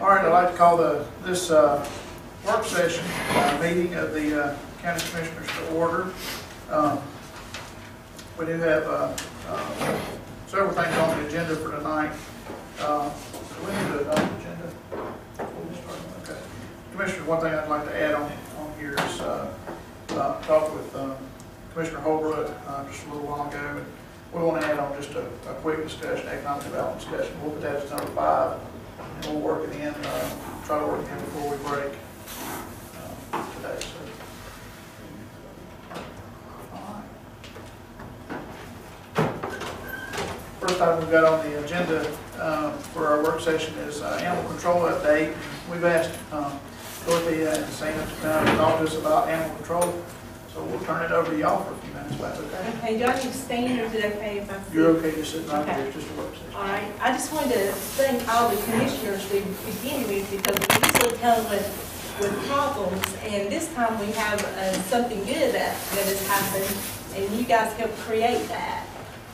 All right. I'd like to call the, this uh, work session, uh, meeting of the uh, county commissioners to order. Um, We do have uh, uh, several things on the agenda for tonight. Uh, Do we need to adopt the agenda? Okay. Commissioner, one thing I'd like to add on, on here is, uh, talked with um, Commissioner Holbrook uh, just a little while ago, and we want to add on just a, a quick discussion, economic development discussion. We'll put that as number five, and we'll work it in, uh, try to work it in before we break uh, today, so. First item we've got on the agenda uh, for our work session is uh, animal control update. We've asked um, Dorothy and Sam to come and talk to us about animal control, so we'll turn it over to y'all for a few minutes, that's okay? Okay, do I need to stand or is it okay if I sit? You're okay just sitting right there, Okay. just a work session. All right, I just wanted to thank all the commissioners to begin with because we usually come with, with problems and this time we have uh, something good that, that has happened and you guys helped create that.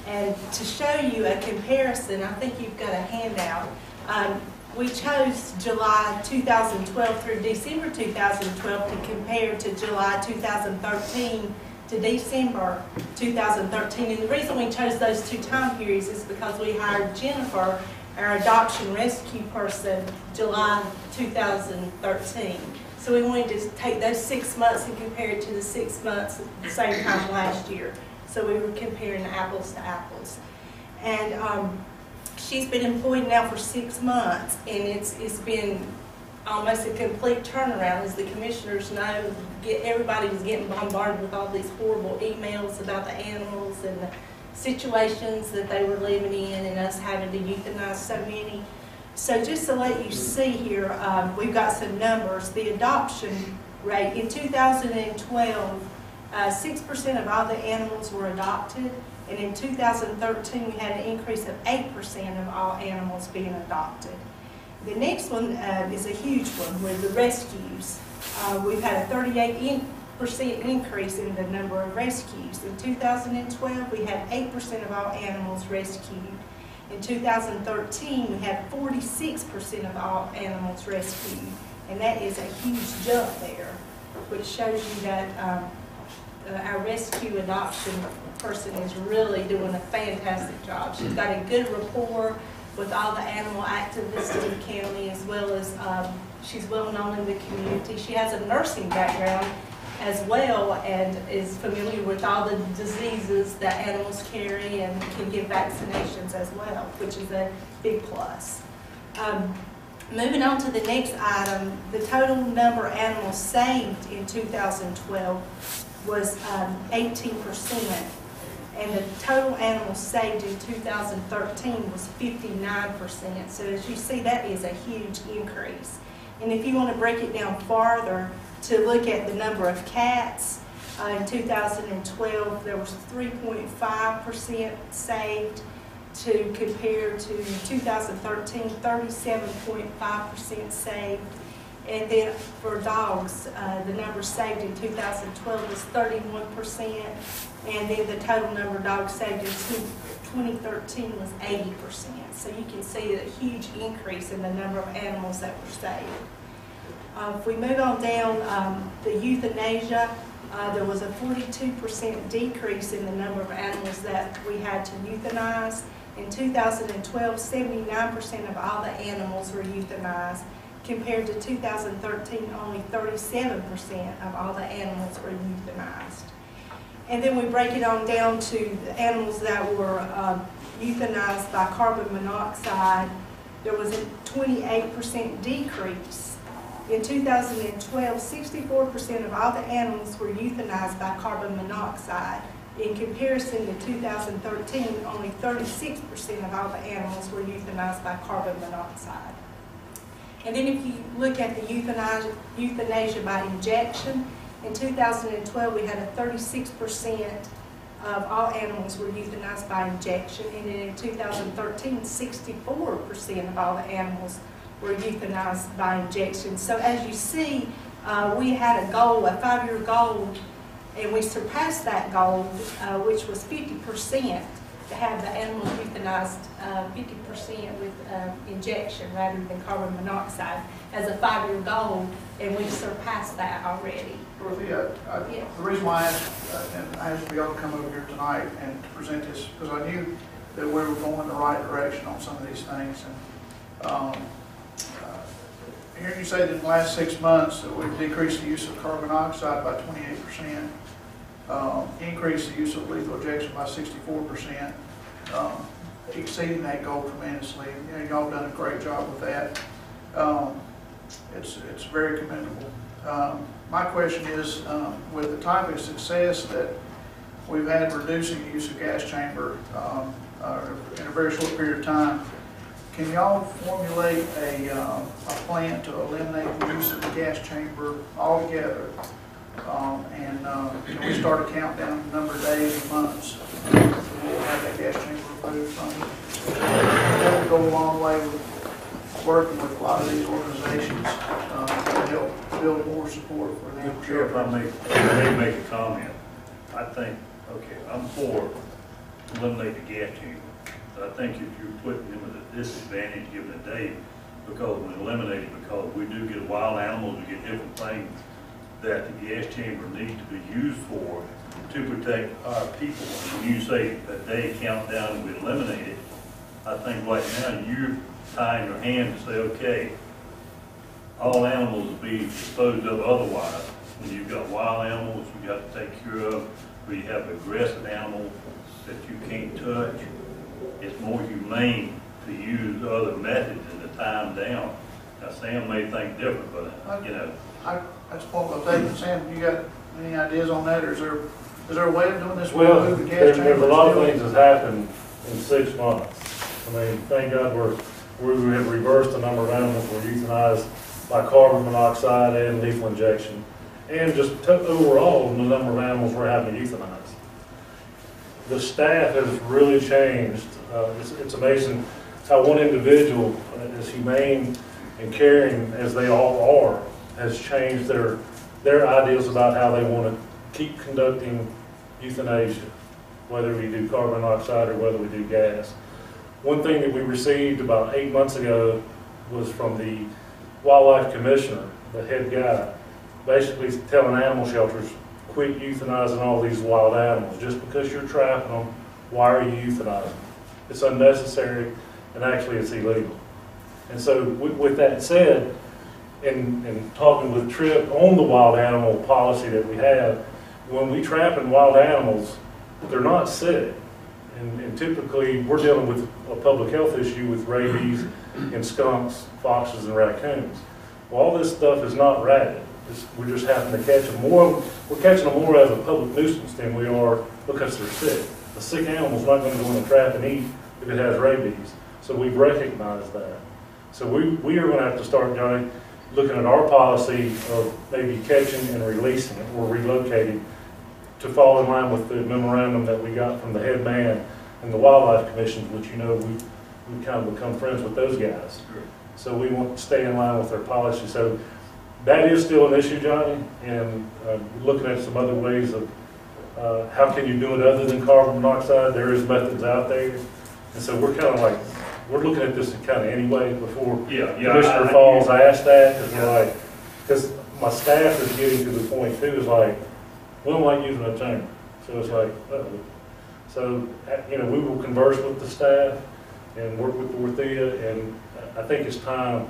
And to show you a comparison, I think you've got a handout. Um, we chose July 2012 through December 2012 to compare to July 2013 to December 2013. And the reason we chose those two time periods is because we hired Jennifer, our adoption rescue person, July 2013. So we wanted to take those six months and compare it to the six months at the same time last year. So we were comparing apples to apples. And um, she's been employed now for six months, and it's, it's been almost a complete turnaround, as the commissioners know. Get, everybody was getting bombarded with all these horrible emails about the animals and the situations that they were living in, and us having to euthanize so many. So just to let you see here, um, we've got some numbers. The adoption rate in 2012, uh, 6% of all the animals were adopted, and in 2013, we had an increase of 8% of all animals being adopted. The next one uh, is a huge one with the rescues. Uh, We've had a 38% increase in the number of rescues. In 2012, we had 8% of all animals rescued. In 2013, we had 46% of all animals rescued, and that is a huge jump there, which shows you that um, uh, our rescue adoption person is really doing a fantastic job. She's got a good rapport with all the animal activists in the county, as well as um, she's well known in the community. She has a nursing background as well and is familiar with all the diseases that animals carry and can give vaccinations as well, which is a big plus. Um, Moving on to the next item, the total number of animals saved in 2012 was um, 18%, and the total animals saved in 2013 was 59%. So as you see, that is a huge increase. And if you want to break it down farther, to look at the number of cats, uh, in 2012, there was 3.5% saved to compare to 2013, 37.5% saved. And then for dogs, uh, the number saved in 2012 was 31%, and then the total number of dogs saved in 2013 was 80%. So you can see a huge increase in the number of animals that were saved. Uh, If we move on down, um, the euthanasia, uh, there was a 42% decrease in the number of animals that we had to euthanize. In 2012, 79% of all the animals were euthanized, compared to 2013, only 37% of all the animals were euthanized. And then we break it on down to the animals that were um, euthanized by carbon monoxide. There was a 28% decrease. In 2012, 64% of all the animals were euthanized by carbon monoxide. In comparison to 2013, only 36% of all the animals were euthanized by carbon monoxide. And then if you look at the euthanasia, euthanasia by injection, in 2012, we had a 36% of all animals were euthanized by injection, and then in 2013, 64% of all the animals were euthanized by injection. So as you see, uh, we had a goal, a five-year goal, and we surpassed that goal, uh, which was fifty percent to have the animals euthanized, uh, fifty percent with, uh, injection rather than carbon monoxide as a five-year goal, and we've surpassed that already. Dorothy, I- I- Yeah. the reason why I asked, uh, and I asked for y'all to come over here tonight and to present this, because I knew that we were going in the right direction on some of these things. And um, uh, Hearing you say that in the last six months, that we've decreased the use of carbon dioxide by twenty-eight percent, um, increased the use of lethal injection by sixty-four percent, um, exceeding that goal tremendously. You know, y'all done a great job with that. Um, It's, it's very commendable. Um, My question is, um, with the type of success that we've had reducing the use of gas chamber uh, in a very short period of time, can y'all formulate a, um, a plan to eliminate the use of the gas chamber altogether? Um, And can we start a countdown, number of days and months, so we'll have that gas chamber removed from? That would go a long way with working with a lot of these organizations um, to help build more support for them. Chair, if I may, if may make a comment, I think, okay, I'm for eliminate the gas chamber. But I think if you're putting them at a disadvantage given the day, because we eliminate it, because we do get wild animals, we get different things that the gas chamber needs to be used for to protect our people. When you say a day countdown, we eliminate it, I think right now you're tying your hand to say, okay, all animals will be disposed of otherwise. When you've got wild animals you got to take care of, you have aggressive animals that you can't touch, it's more humane to use other methods and to tie them down. Now Sam may think different, but, you know, I, that's what I'm taking, Sam, you got any ideas on that, or is there, is there a way of doing this? Well, without the gas there- there's a lot of things that's happened in six months. I mean, thank God we're, we have reversed the number of animals were euthanized by carbon monoxide and lethal injection. And just to- overall, the number of animals we're having to euthanize. The staff has really changed. Uh, it's, it's amazing how one individual, uh, as humane and caring as they all are, has changed their, their ideas about how they want to keep conducting euthanasia whether we do carbon monoxide or whether we do gas. One thing that we received about eight months ago was from the wildlife commissioner, the head guy, basically telling animal shelters, quit euthanizing all these wild animals. Just because you're trapping them, why are you euthanizing? them? It's unnecessary and actually it's illegal. And so with that said, in talking with Tripp on the wild animal policy that we have, when we trap in wild animals, they're not sick. And and typically, we're dealing with a public health issue with rabies and skunks, foxes, and raccoons. Well, all this stuff is not rabid. It's- We're just having to catch them more, we're catching them more as a public nuisance than we are because they're sick. A sick animal's not gonna go in the trap and eat if it has rabies. So we've recognized that. So we, we are gonna have to start, Johnny, looking at our policy of maybe catching and releasing it or relocating to fall in line with the memorandum that we got from the head man and the wildlife commission, which you know, we, we kind of become friends with those guys. So we want to stay in line with their policy. So that is still an issue, Johnny, and uh, looking at some other ways of, uh, how can you do it other than carbon monoxide? There is methods out there. And so we're kind of like, we're looking at this kind of anyway before yeah, yeah. I- Commissioner I- Falls asked that, because we're like, because my staff is getting to the point too, is like, we don't like using a chamber. So it's like, uh-oh. So, uh, you know, we will converse with the staff and work with Dorothea, and I think it's time,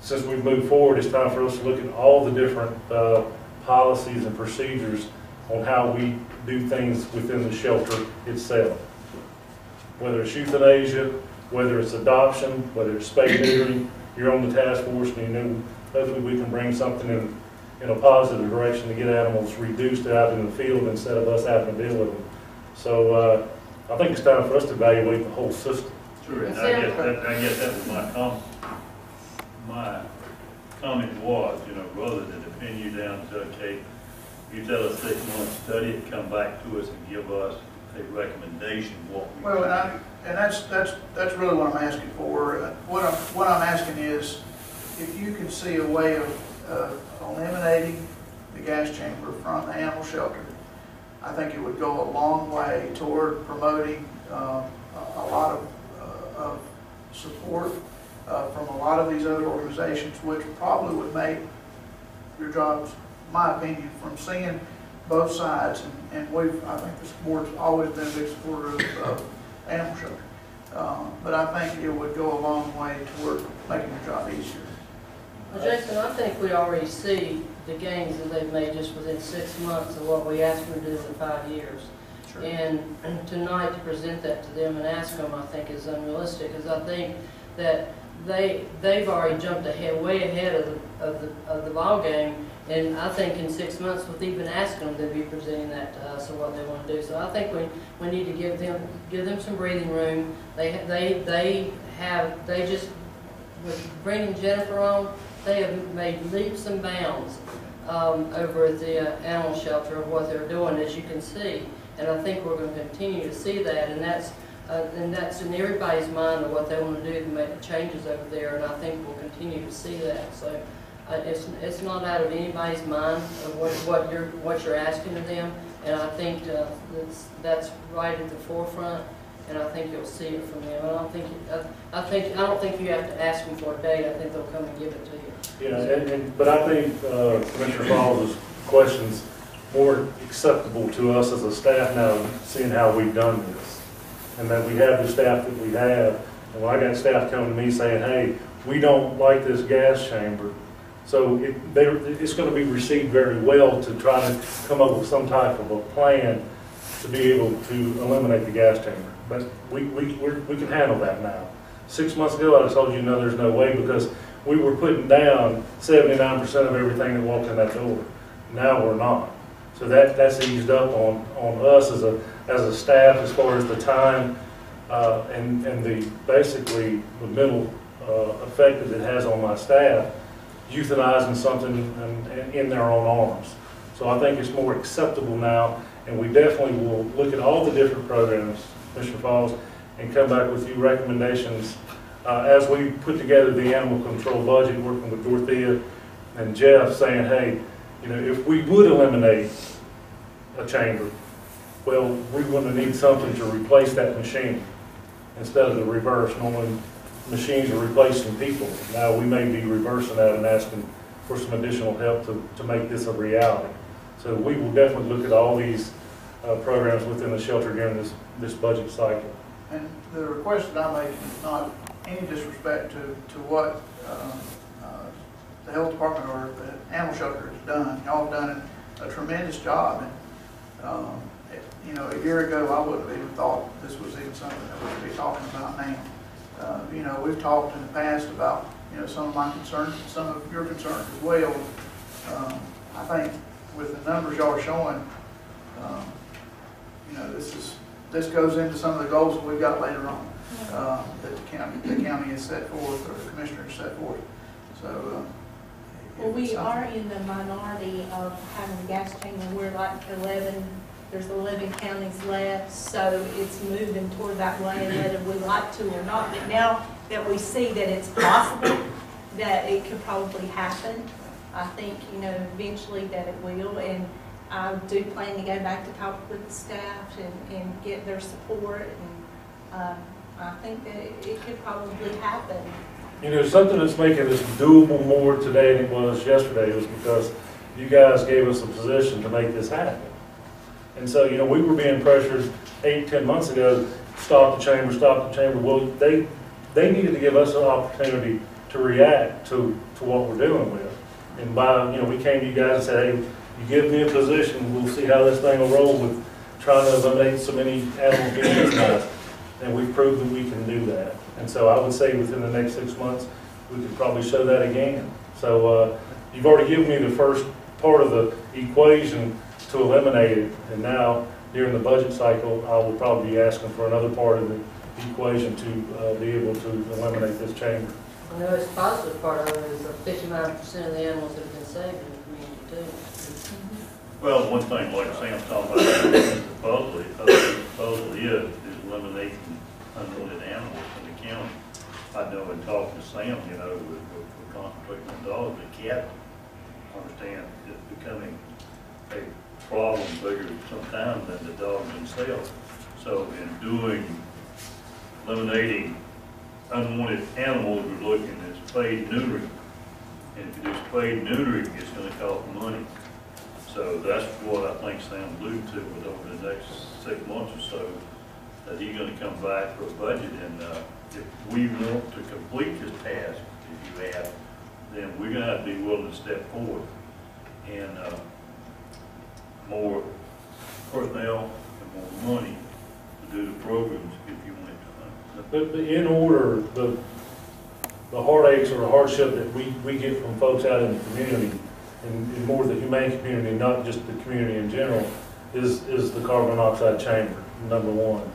since we've moved forward, it's time for us to look at all the different, uh, policies and procedures on how we do things within the shelter itself. Whether it's euthanasia, whether it's adoption, whether it's spay neutering, you're on the task force, and you know, hopefully we can bring something in, in a positive direction to get animals reduced out in the field instead of us having to deal with them. So, uh, I think it's time for us to evaluate the whole system. Sure, and I guess that, I guess that was my com, my comment was, you know, rather than to pin you down to, okay, you tell us six months, study it, come back to us and give us a recommendation, what we. Well, and I, and that's, that's, that's really what I'm asking for. Uh, What I'm, what I'm asking is, if you can see a way of, uh, eliminating the gas chamber from the animal shelter. I think it would go a long way toward promoting uh, a a lot of, uh, of support uh, from a lot of these other organizations, which probably would make your jobs, my opinion, from seeing both sides, and- and we've, I think this board's always been a big supporter of, of animal shelter. Um, But I think it would go a long way toward making your job easier. Well, Jason, I think we already see the gains that they've made just within six months of what we asked them to do in five years. And and tonight to present that to them and ask them, I think is unrealistic, because I think that they, they've already jumped ahead, way ahead of the, of the, of the ballgame. And I think in six months, with even asking them, they'll be presenting that to us or what they want to do. So I think we, we need to give them, give them some breathing room. They, they, they have, they just, with bringing Jennifer on, they have made leaps and bounds um, over at the uh, animal shelter of what they're doing, as you can see. And I think we're going to continue to see that, and that's, uh, and that's in everybody's mind of what they want to do to make changes over there, and I think we'll continue to see that. So uh, it's, it's not out of anybody's mind of what, what you're, what you're asking of them, and I think uh, that's, that's right at the forefront, and I think you'll see it from them. I don't think, I, I think, I don't think you have to ask them for a date, I think they'll come and give it to you. Yeah, and, and, but I think, uh, Commissioner Falls' questions more acceptable to us as a staff now, seeing how we've done this. And that we have the staff that we have, and when I got staff coming to me saying, hey, we don't like this gas chamber. So it, they, it's gonna be received very well to try to come up with some type of a plan to be able to eliminate the gas chamber. But we, we, we can handle that now. Six months ago, I told you, no, there's no way, because we were putting down seventy-nine percent of everything that walked in that door. Now we're not. So that, that's eased up on, on us as a, as a staff as far as the time, uh, and, and the, basically, the mental, uh, effect that it has on my staff, euthanizing something in, in their own arms. So I think it's more acceptable now, and we definitely will look at all the different programs, Mr. Falls, and come back with you recommendations uh, as we put together the animal control budget, working with Dorothea and Jeff, saying, hey, you know, if we would eliminate a chamber, well, we're gonna need something to replace that machine instead of the reverse. Normally, machines are replacing people. Now, we may be reversing that and asking for some additional help to, to make this a reality. So we will definitely look at all these, uh, programs within the shelter during this, this budget cycle. And the request that I make is not any disrespect to, to what um, uh, the health department or the animal shelter has done. Y'all have done a tremendous job, and, um, it- you know, a year ago, I wouldn't have even thought this was even something that we should be talking about now. Uh, You know, we've talked in the past about, you know, some of my concerns, some of your concerns as well. Um, I think with the numbers y'all are showing, um, you know, this is, this goes into some of the goals that we've got later on uh, that the county, the county has set forth, or the commissioner has set forth, so. uh, Well, we are in the minority of having a gas chamber, we're like eleven, there's eleven counties left, so it's moving toward that way, whether we like to or not. But now that we see that it's possible, that it could probably happen, I think, you know, eventually that it will, and I do plan to go back to talk with the staff and, and get their support, and, um, I think that it it could probably happen. You know, something that's making this doable more today than it was yesterday is because you guys gave us a position to make this happen. And so, you know, we were being pressured eight, ten months ago, stop the chamber, stop the chamber. Well, they, they needed to give us an opportunity to react to, to what we're dealing with. And by, you know, we came to you guys and said, hey, you give me a position, we'll see how this thing will roll with trying to eliminate so many animals being euthanized. And we've proved that we can do that. And so I would say within the next six months, we could probably show that again. So, uh, you've already given me the first part of the equation to eliminate it. And now, during the budget cycle, I will probably be asking for another part of the equation to, uh, be able to eliminate this chamber. I know it's positive part of it is that fifty-nine percent of the animals that have been saved in the community too. Well, one thing, like Sam's talking about, supposedly, supposedly is, is eliminating unwanted animals in the county. I know in talking to Sam, you know, with, with with contemplating on dogs, the cat, I understand, is becoming a problem bigger sometimes than the dogs themselves. So in doing, eliminating unwanted animals, we're looking at spade neutering. And if you do spade neutering, it's gonna cost money. So that's what I think Sam alluded to, with over the next six months or so, that he's gonna come back for a budget, and, uh, if we want to complete this task, if you have, then we're gonna have to be willing to step forward and, uh, more personnel and more money to do the programs if you want it But, but in order, the, the heartaches or the hardship that we, we get from folks out in the community, and, and more the humane community, not just the community in general, is, is the carbon monoxide chamber, number one.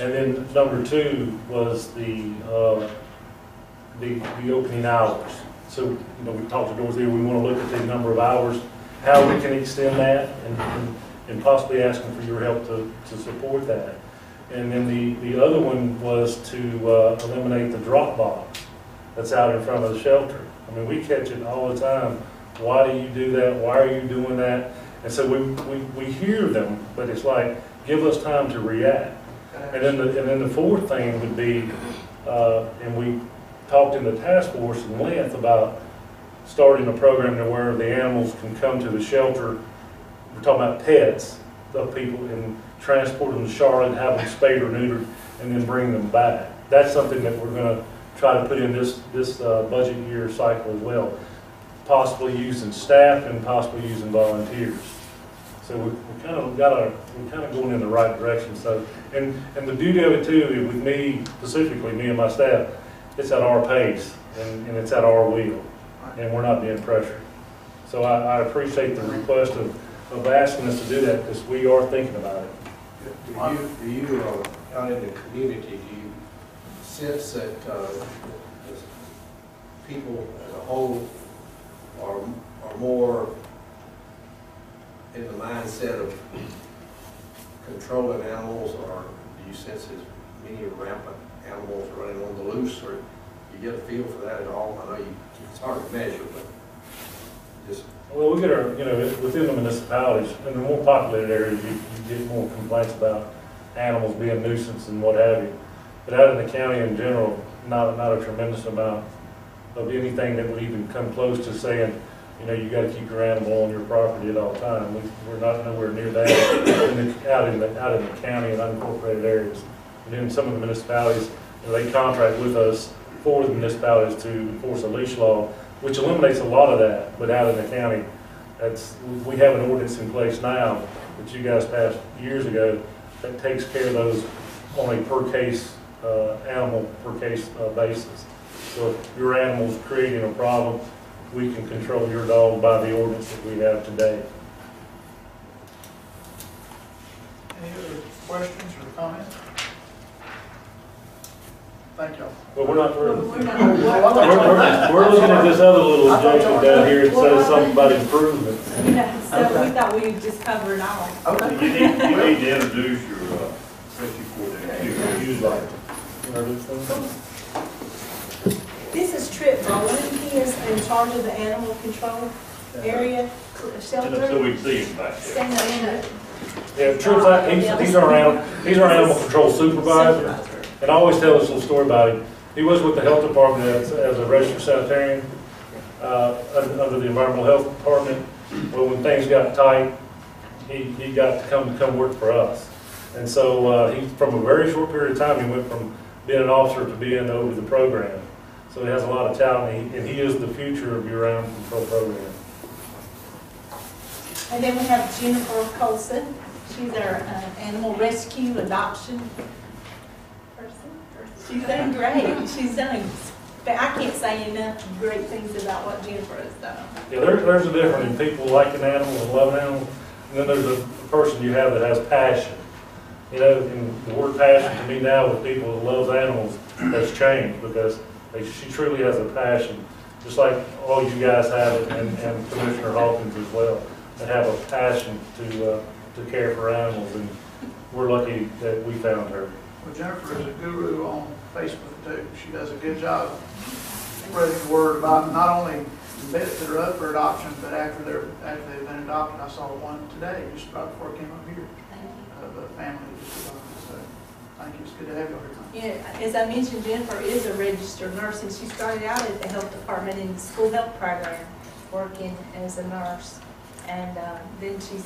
And then number two was the, uh, the, the opening hours. So, you know, we talked to Dorothy, we want to look at the number of hours, how we can extend that, and, and- and possibly asking for your help to, to support that. And then the, the other one was to uh, eliminate the drop box that's out in front of the shelter. I mean, we catch it all the time. Why do you do that? Why are you doing that? And so we, we, we hear them, but it's like, give us time to react. And then the, and then the fourth thing would be, uh, and we talked in the task force in length about starting a program to where the animals can come to the shelter. We're talking about pets of people and transport them to Charlotte, have them spayed or neutered, and then bring them back. That's something that we're gonna try to put in this, this, uh, budget year cycle as well. Possibly using staff and possibly using volunteers. So we, we kind of got our, we're kind of going in the right direction, so, and, and the beauty of it too, with me, specifically, me and my staff, it's at our pace, and, and it's at our will, and we're not being pressured. So I, I appreciate the request of, of asking us to do that, because we are thinking about it. Do you, do you, uh, out in the community, do you sense that, uh, as people as a whole are, are more in the mindset of controlling animals, or do you sense there's many rampant animals running on the loose, or do you get a feel for that at all? I know you, it's hard to measure, but just Well, we get our, you know, within the municipalities, in the more populated areas, you, you get more complaints about animals being nuisance and what have you. But out in the county in general, not, not a tremendous amount of anything that would even come close to saying, you know, you gotta keep your animal on your property at all time. We, we're not nowhere near that in the, out in the, out in the county and unincorporated areas. And then some of the municipalities, you know, they contract with us for the municipalities to enforce a leash law which eliminates a lot of that, but out in the county, that's, we have an ordinance in place now that you guys passed years ago that takes care of those on a per case, uh, animal per case uh, basis. So if your animal's creating a problem, we can control your dog by the ordinance that we have today. Any other questions or comments? Thank y'all. But we're not, we're, We're we're, we're we're looking at this other little objection down here that says something about improvement. Yeah, So we thought we'd just cover it all. to. You need, you need to introduce your, uh, safety coordinator. Use like. This is Trip Bowen, he is in charge of the animal control area So shelter. we see him back there. Stand up, stand. Yeah, Trip's, he's, he's our animal, he's our animal control supervisor. And I always tell this little story about him. He was with the health department as, as a registered sanitarian, uh, under the environmental health department. Well, when things got tight, he, he got to come, to come work for us. And so, uh, he, from a very short period of time, he went from being an officer to being over the program. So he has a lot of talent, and he, is the future of your animal control program. And then we have Jennifer Colson, she's our uh, animal rescue adoption. She's done great, she's done, but I can't say enough great things about what Jennifer has done. Yeah, there, there's a difference in people liking animals and loving animals, and then there's a person you have that has passion. You know, and the word passion to me now with people that love animals has changed because they, she truly has a passion, just like all you guys have it and, and Commissioner Hawkins as well. They have a passion to, uh, to care for animals, and we're lucky that we found her. Well, Jennifer is a guru on Facebook too. She does a good job spreading the word about not only bids that are up for adoption, but after they're, after they've been adopted, I saw one today, just right before I came up here, of a family just adopted, so, thank you, it's good to have you here. Yeah, as I mentioned, Jennifer is a registered nurse, and she started out at the health department in the school health program, working as a nurse. And uh, then she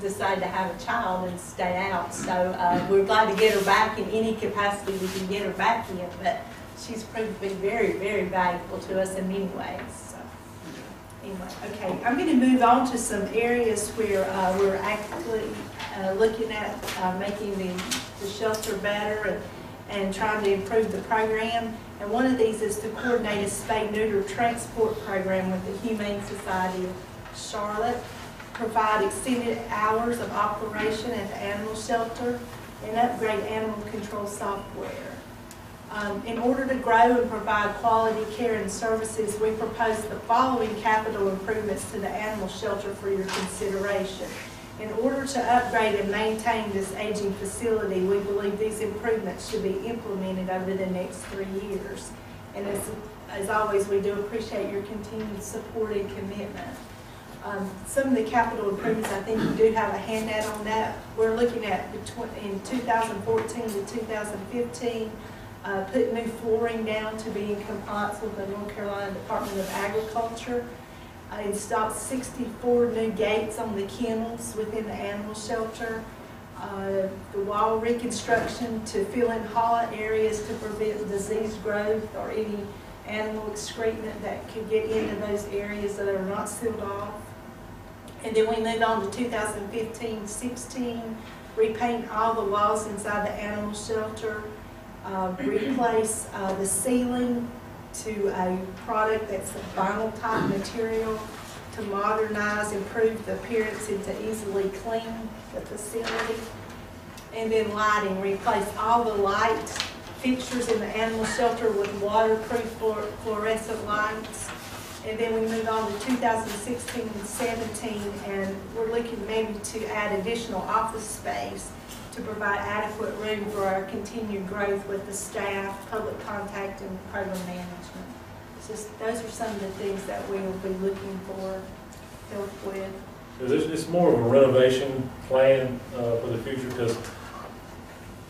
decided to have a child and stay out, so uh, we're glad to get her back in any capacity we can get her back in, but she's proved to be very, very valuable to us in many ways, so. Anyway, okay, I'm gonna move on to some areas where uh, we're actively uh, looking at uh, making the the shelter better and and trying to improve the program. And one of these is to coordinate a spay neuter transport program with the Humane Society of Charlotte, provide extended hours of operation at the animal shelter, and upgrade animal control software. Um, In order to grow and provide quality care and services, we propose the following capital improvements to the animal shelter for your consideration. In order to upgrade and maintain this aging facility, we believe these improvements should be implemented over the next three years. And as, as always, we do appreciate your continued support and commitment. Um, Some of the capital improvements, I think you do have a handout on that. We're looking at between, in 2014 to 2015, uh, put new flooring down to be in compliance with the North Carolina Department of Agriculture. I installed 64 new gates on the kennels within the animal shelter. Uh, The wall reconstruction to fill in hollow areas to prevent disease growth or any animal excrement that could get into those areas that are not sealed off. And then we moved on to 2015-16, repaint all the walls inside the animal shelter, uh, replace uh, the ceiling to a product that's a vinyl type material to modernize, improve the appearance and to easily clean the facility. And then lighting, replace all the light fixtures in the animal shelter with waterproof fluorescent lights. And then we move on to 2016 and 17, and we're looking maybe to add additional office space to provide adequate room for our continued growth with the staff, public contact, and program management. Just, those are some of the things that we will be looking for help with. It's, it's more of a renovation plan, uh, for the future, because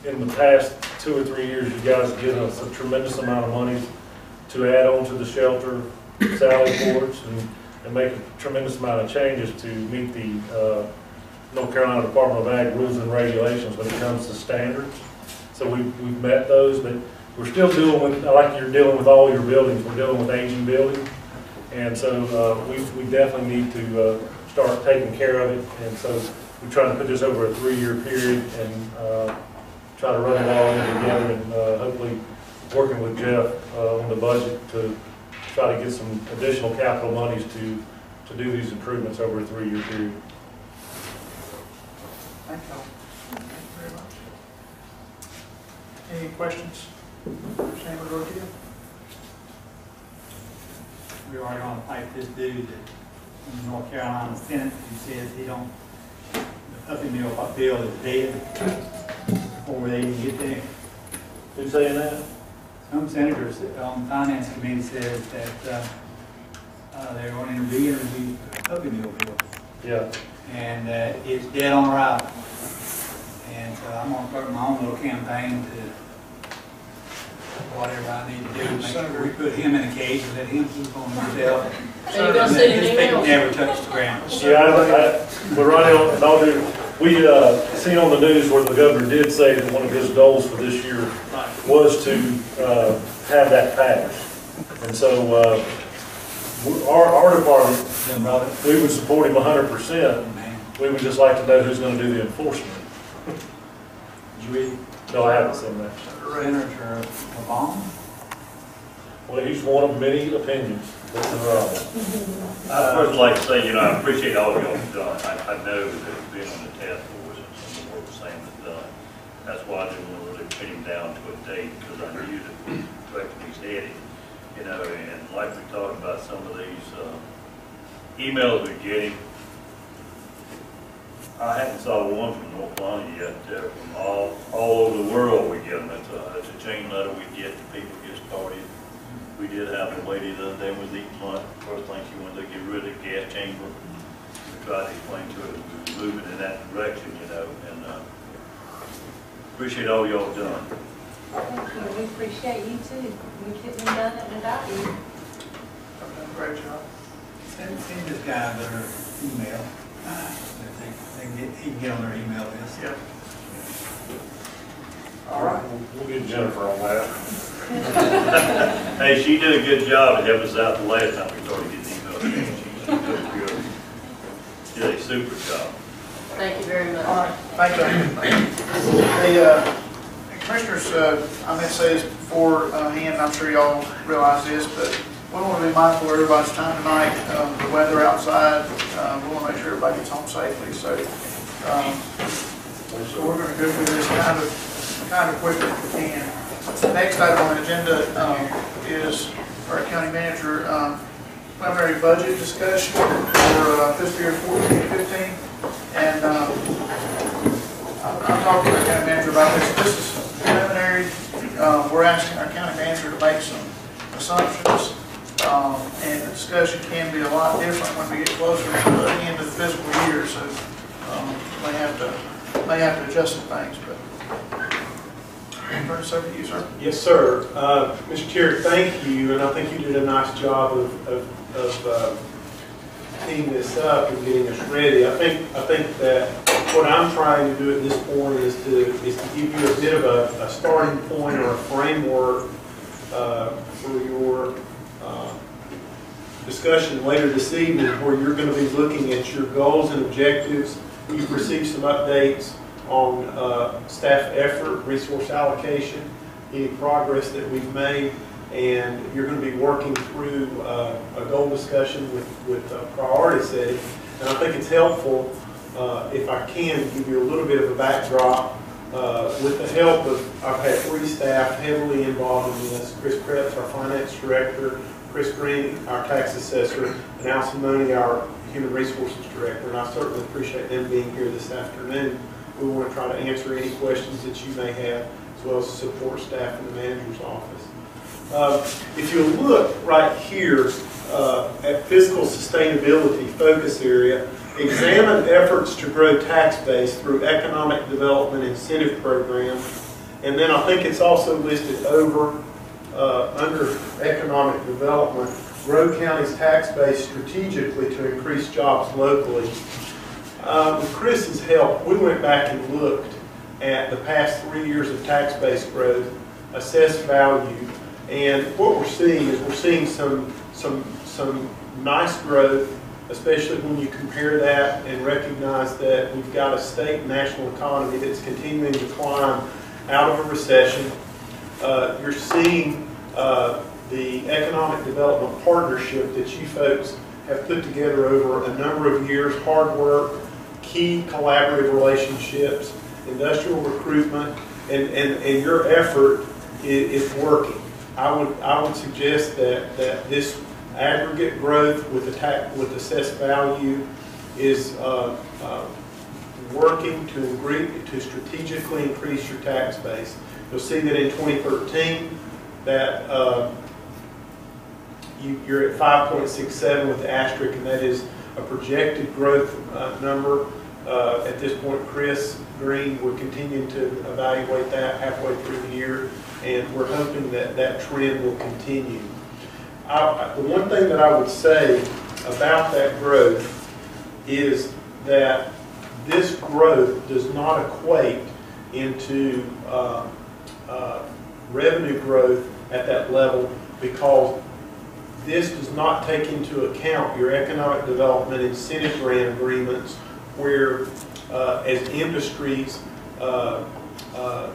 in the past two or three years, you guys have given us a tremendous amount of money to add on to the shelter, sally ports, and, and make a tremendous amount of changes to meet the, uh, North Carolina Department of Ag rules and regulations when it comes to standards. So we, we've met those, but we're still dealing with, like you're dealing with all your buildings, we're dealing with aging buildings. And so, uh, we, we definitely need to, uh, start taking care of it. And so we're trying to put this over a three-year period and, uh, try to run it all in together and, uh, hopefully working with Jeff, uh, on the budget to try to get some additional capital monies to, to do these improvements over a three-year period. Thank you. Thank you very much. Any questions? Senator Rodriguez? we are gonna fight this dude that in North Carolina Senate who says he don't, the puppy mill bill is dead before they even get there. Who's saying that? Some senators on the finance committee says that, uh, uh, they're gonna intervene, interview the puppy mill bill. Yeah. And, uh, it's dead on arrival. And so I'm gonna start my own little campaign to whatever I need to do, make sure we put him in a cage and let him keep on himself. Are you gonna send an His feet never touch the ground. Yeah, I, I, but Ronnie, on- and I'll do, we, uh, seen on the news where the governor did say that one of his goals for this year was to, uh, have that passed. And so, uh, our, our department, we would support him hundred percent. We would just like to know who's gonna do the enforcement. did you read No, I haven't seen that. Senator Obama? Well, he's one of many opinions that's in Raleigh. I first like to say, you know, I appreciate all y'all have done. I, I know that being on the task force and some of the work Sam has done. That's why I didn't really pin him down to a date, because I knew that the direction he's headed. You know, and like we talked about some of these, uh, emails we're getting. I haven't saw one from North Carolina yet, they're from all, all over the world we get them. It's a, it's a chain letter we get to people get started. We did have a lady the other day was eating lunch, first thing she wanted to get rid of the gas chamber. We tried to explain to her we were moving in that direction, you know, and, uh, appreciate all y'all done. Thank you, we appreciate you too. We couldn't have done it without you. I've done a great job. Send, send this guy their email, uh, that they, they can get, he can get on their email list. Yep. All right. We'll get Jennifer on that. Hey, she did a good job of helping us out the last time we started getting emails. She she did good. She did a super job. Thank you very much. right, thank you. The, uh, Commissioners, uh, I meant to say this beforehand, I'm sure y'all realize this, but we want to be mindful of everybody's time tonight, um, the weather outside, uh, we want to make sure everybody gets home safely, so, um, so we're gonna go through this kind of, kind of quickly if we can. Next item on the agenda, um, is our county manager, um, budget discussion for uh, fiscal year fourteen, fifteen. And, um, I'm talking to the county manager about this, this is preliminary, um, we're asking our county manager to make some assumptions, um, and the discussion can be a lot different when we get closer to the end of the fiscal year, so, um, may have to, may have to adjust some things, but. Sir. Yes, sir. Uh, Mr. Chair, thank you, and I think you did a nice job of, of, of uh, teeing this up and getting us ready. I think, I think that what I'm trying to do at this point is to, is to give you a bit of a, a starting point or a framework uh, for your uh, discussion later this evening, where you're going to be looking at your goals and objectives. You've received some updates on uh, staff effort, resource allocation, any progress that we've made, and you're going to be working through uh, a goal discussion with, with uh, priority setting. And I think it's helpful, uh, if I can, give you a little bit of a backdrop. Uh, With the help of, I've had three staff heavily involved in this, Chris Krebs, our finance director, Chris Green, our tax assessor, and Allison Money, our human resources director, and I certainly appreciate them being here this afternoon. We want to try to answer any questions that you may have, as well as support staff in the manager's office. Uh, If you look right here uh, at fiscal sustainability focus area, examine efforts to grow tax base through economic development incentive programs. And then I think it's also listed over, uh, under economic development, grow county's tax base strategically to increase jobs locally. Uh, With Chris's help, we went back and looked at the past three years of tax base growth, assessed value, and what we're seeing is we're seeing some, some, some nice growth, especially when you compare that and recognize that we've got a state and national economy that's continuing to climb out of a recession. Uh, You're seeing uh, the economic development partnership that you folks have put together over a number of years, hard work, key collaborative relationships, industrial recruitment, and, and, and your effort is, is working. I would, I would suggest that, that this aggregate growth with the tax, with assessed value is, uh, uh, working to agree, to strategically increase your tax base. You'll see that in 2013, that, uh, you, you're at 5.67 with the asterisk, and that is a projected growth uh, number. Uh, At this point, Chris Green, we're to evaluate that halfway through the year, and we're hoping that that trend will continue. I- The one thing that I would say about that growth is that this growth does not equate into uh, uh, revenue growth at that level because this does not take into account your economic development incentive grant agreements where, uh, as industries uh, uh,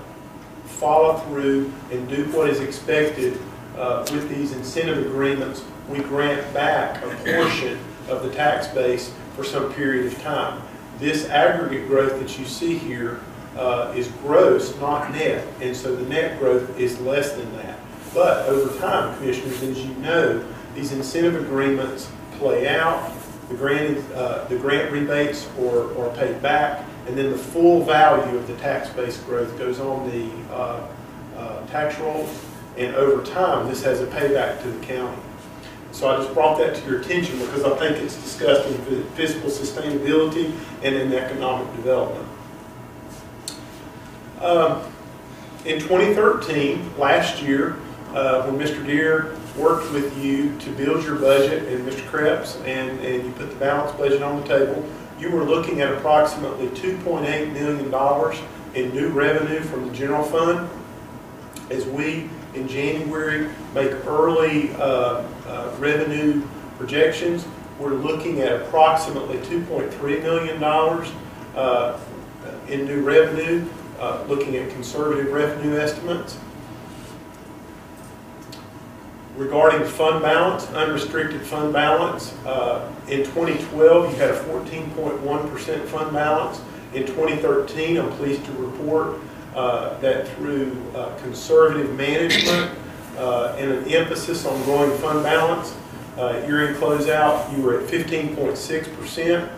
follow through and do what is expected uh, with these incentive agreements, we grant back a portion of the tax base for some period of time. This aggregate growth that you see here uh, is gross, not net, and so the net growth is less than that. But over time, commissioners, as you know, these incentive agreements play out, the grant, uh, the grant rebates are, are paid back, and then the full value of the tax base growth goes on the uh, uh, tax roll, And over time, this has a payback to the county. So I just brought that to your attention because I think it's discussed in fiscal sustainability and in economic development. Um, In 2013, last year, uh, when Mr. Deere worked with you to build your budget, and Mr. Krebs, and, and you put the balanced budget on the table, you were looking at approximately $2.8 million in new revenue from the general fund. As we, in January, make early uh, uh, revenue projections, we're looking at approximately $2.3 million uh, in new revenue, uh, looking at conservative revenue estimates. Regarding fund balance, unrestricted fund balance, uh, in 2012, you had a 14.1% fund balance. In 2013, I'm pleased to report uh, that through uh, conservative management uh, and an emphasis on growing fund balance, uh, year-end closeout, you were at 15.6%.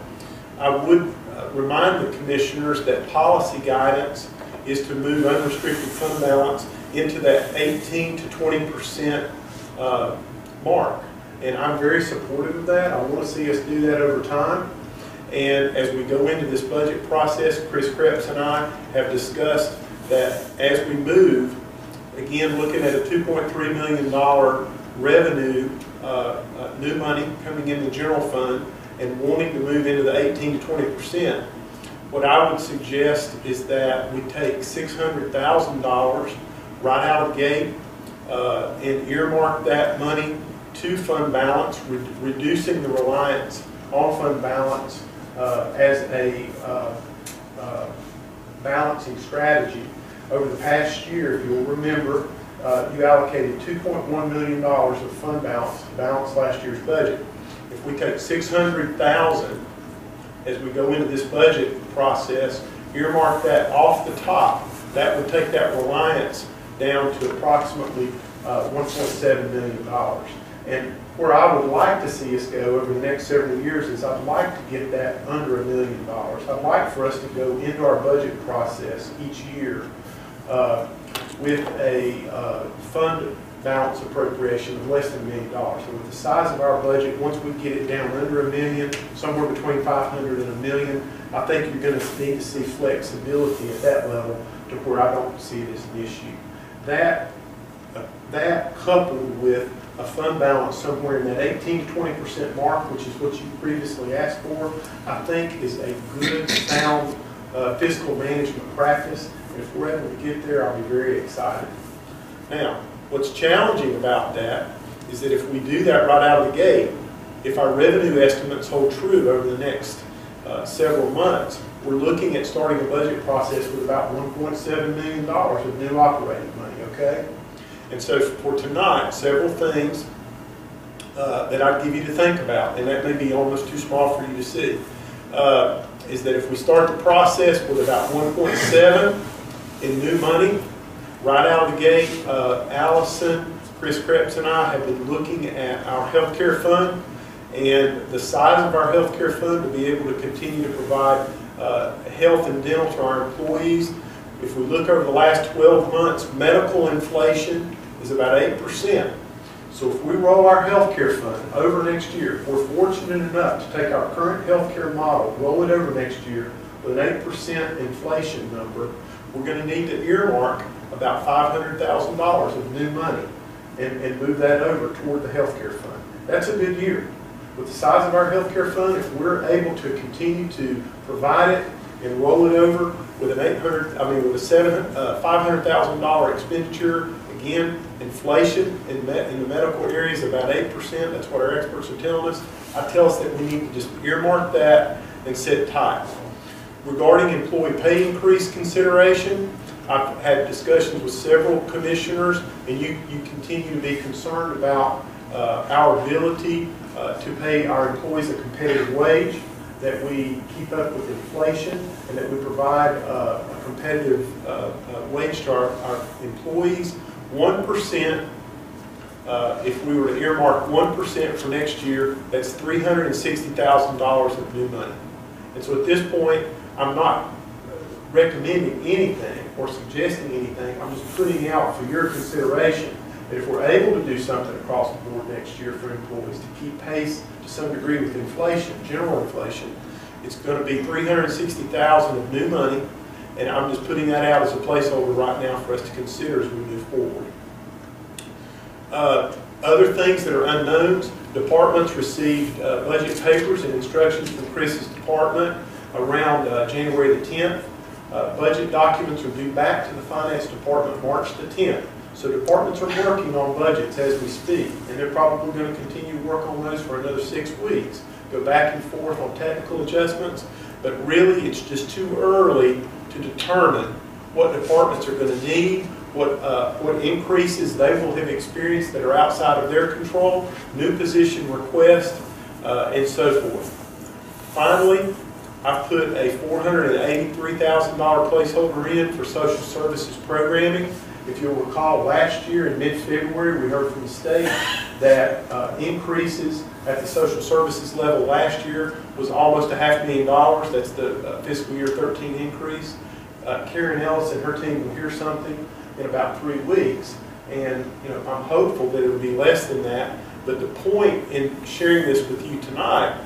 I would uh, remind the commissioners that policy guidance is to move unrestricted fund balance into that 18 to 20 percent uh, mark. And I'm very supportive of that. I want to see us do that over time. And as we go into this budget process, Chris Krebs and I have discussed that as we move, again, looking at a $2.3 million revenue, uh, uh, new money coming in the general fund, and wanting to move into the 18 to 20 percent, what I would suggest is that we take $600,000 right out of the gate uh, and earmark that money to fund balance, re- reducing the reliance on fund balance uh, as a uh, uh, balancing strategy. Over the past year, if you'll remember, uh, you allocated $2.1 million of fund balance to balance last year's budget. If we take 600,000 as we go into this budget process, earmark that off the top, that would take that reliance down to approximately uh, $1.7 million. And where I would like to see us go over the next several years is I'd like to get that under a million dollars. I'd like for us to go into our budget process each year uh, with a uh, fund balance appropriation of less than a million dollars. So with the size of our budget, once we get it down under a million, somewhere between 500 and a million, I think you're going to need to see flexibility at that level to where I don't see it as an issue. That, uh, that coupled with a fund balance somewhere in that 18 to 20 percent mark, which is what you previously asked for, I think is a good, sound uh, fiscal management practice. And if we're able to get there, I'll be very excited. Now, what's challenging about that is that if we do that right out of the gate, if our revenue estimates hold true over the next uh, several months, we're looking at starting a budget process with about $1.7 million of new operating money, okay? And so for tonight, several things uh, that I'd give you to think about, and that may be almost too small for you to see, uh, is that if we start the process with about 1.7 in new money, right out of the gate, uh, Allison, Chris Krebs, and I have been looking at our healthcare fund and the size of our healthcare fund to be able to continue to provide uh, health and dental to our employees. If we look over the last 12 months, medical inflation is about 8%. So if we roll our healthcare fund over next year, if we're fortunate enough to take our current healthcare model, roll it over next year with an 8% inflation number, we're going to need to earmark about $500,000 of new money and, and move that over toward the healthcare fund. That's a good year. With the size of our healthcare fund, if we're able to continue to provide it and roll it over with an 800, I mean, with a seven, uh, $500,000 expenditure, again, inflation in, in the medical area is about 8%. That's what our experts are telling us. I tell us that we need to just earmark that and sit tight. Regarding employee pay increase consideration, I've had discussions with several commissioners, and you, you continue to be concerned about uh, our ability uh, to pay our employees a competitive wage, that we keep up with inflation, and that we provide uh, a competitive uh, uh, wage to our, our employees. 1%, uh, if we were to earmark 1% for next year, that's $360,000 of new money. And so at this point, I'm not recommending anything or suggesting anything. I'm just putting out for your consideration that if we're able to do something across the board next year for employees to keep pace to some degree with inflation, general inflation, it's be hundred and sixty thousand of new money, and I'm just putting that out as a placeholder right now for us to consider as we move forward. Uh, Other things that are unknowns, departments received uh, budget papers and instructions from Chris's department around uh, January the 10th. Uh, Budget documents are due back to the finance department March the 10th. So departments are working on budgets as we speak, and they're probably going to continue to work on those for another six weeks. Go back and forth on technical adjustments, but really, it's just too early to determine what departments are going to need, what, uh, what increases they will have experienced that are outside of their control, new position requests, uh, and so forth. Finally, I put a $483,000 placeholder in for social services programming. If you'll recall, last year in mid-February, we heard from the state that uh, increases at the social services level last year was almost a half million dollars. That's the uh, fiscal year 13 increase. Uh, Karen Ellis and her team will hear something in about three weeks. And, you know, I'm hopeful that it'll be less than that. But the point in sharing this with you tonight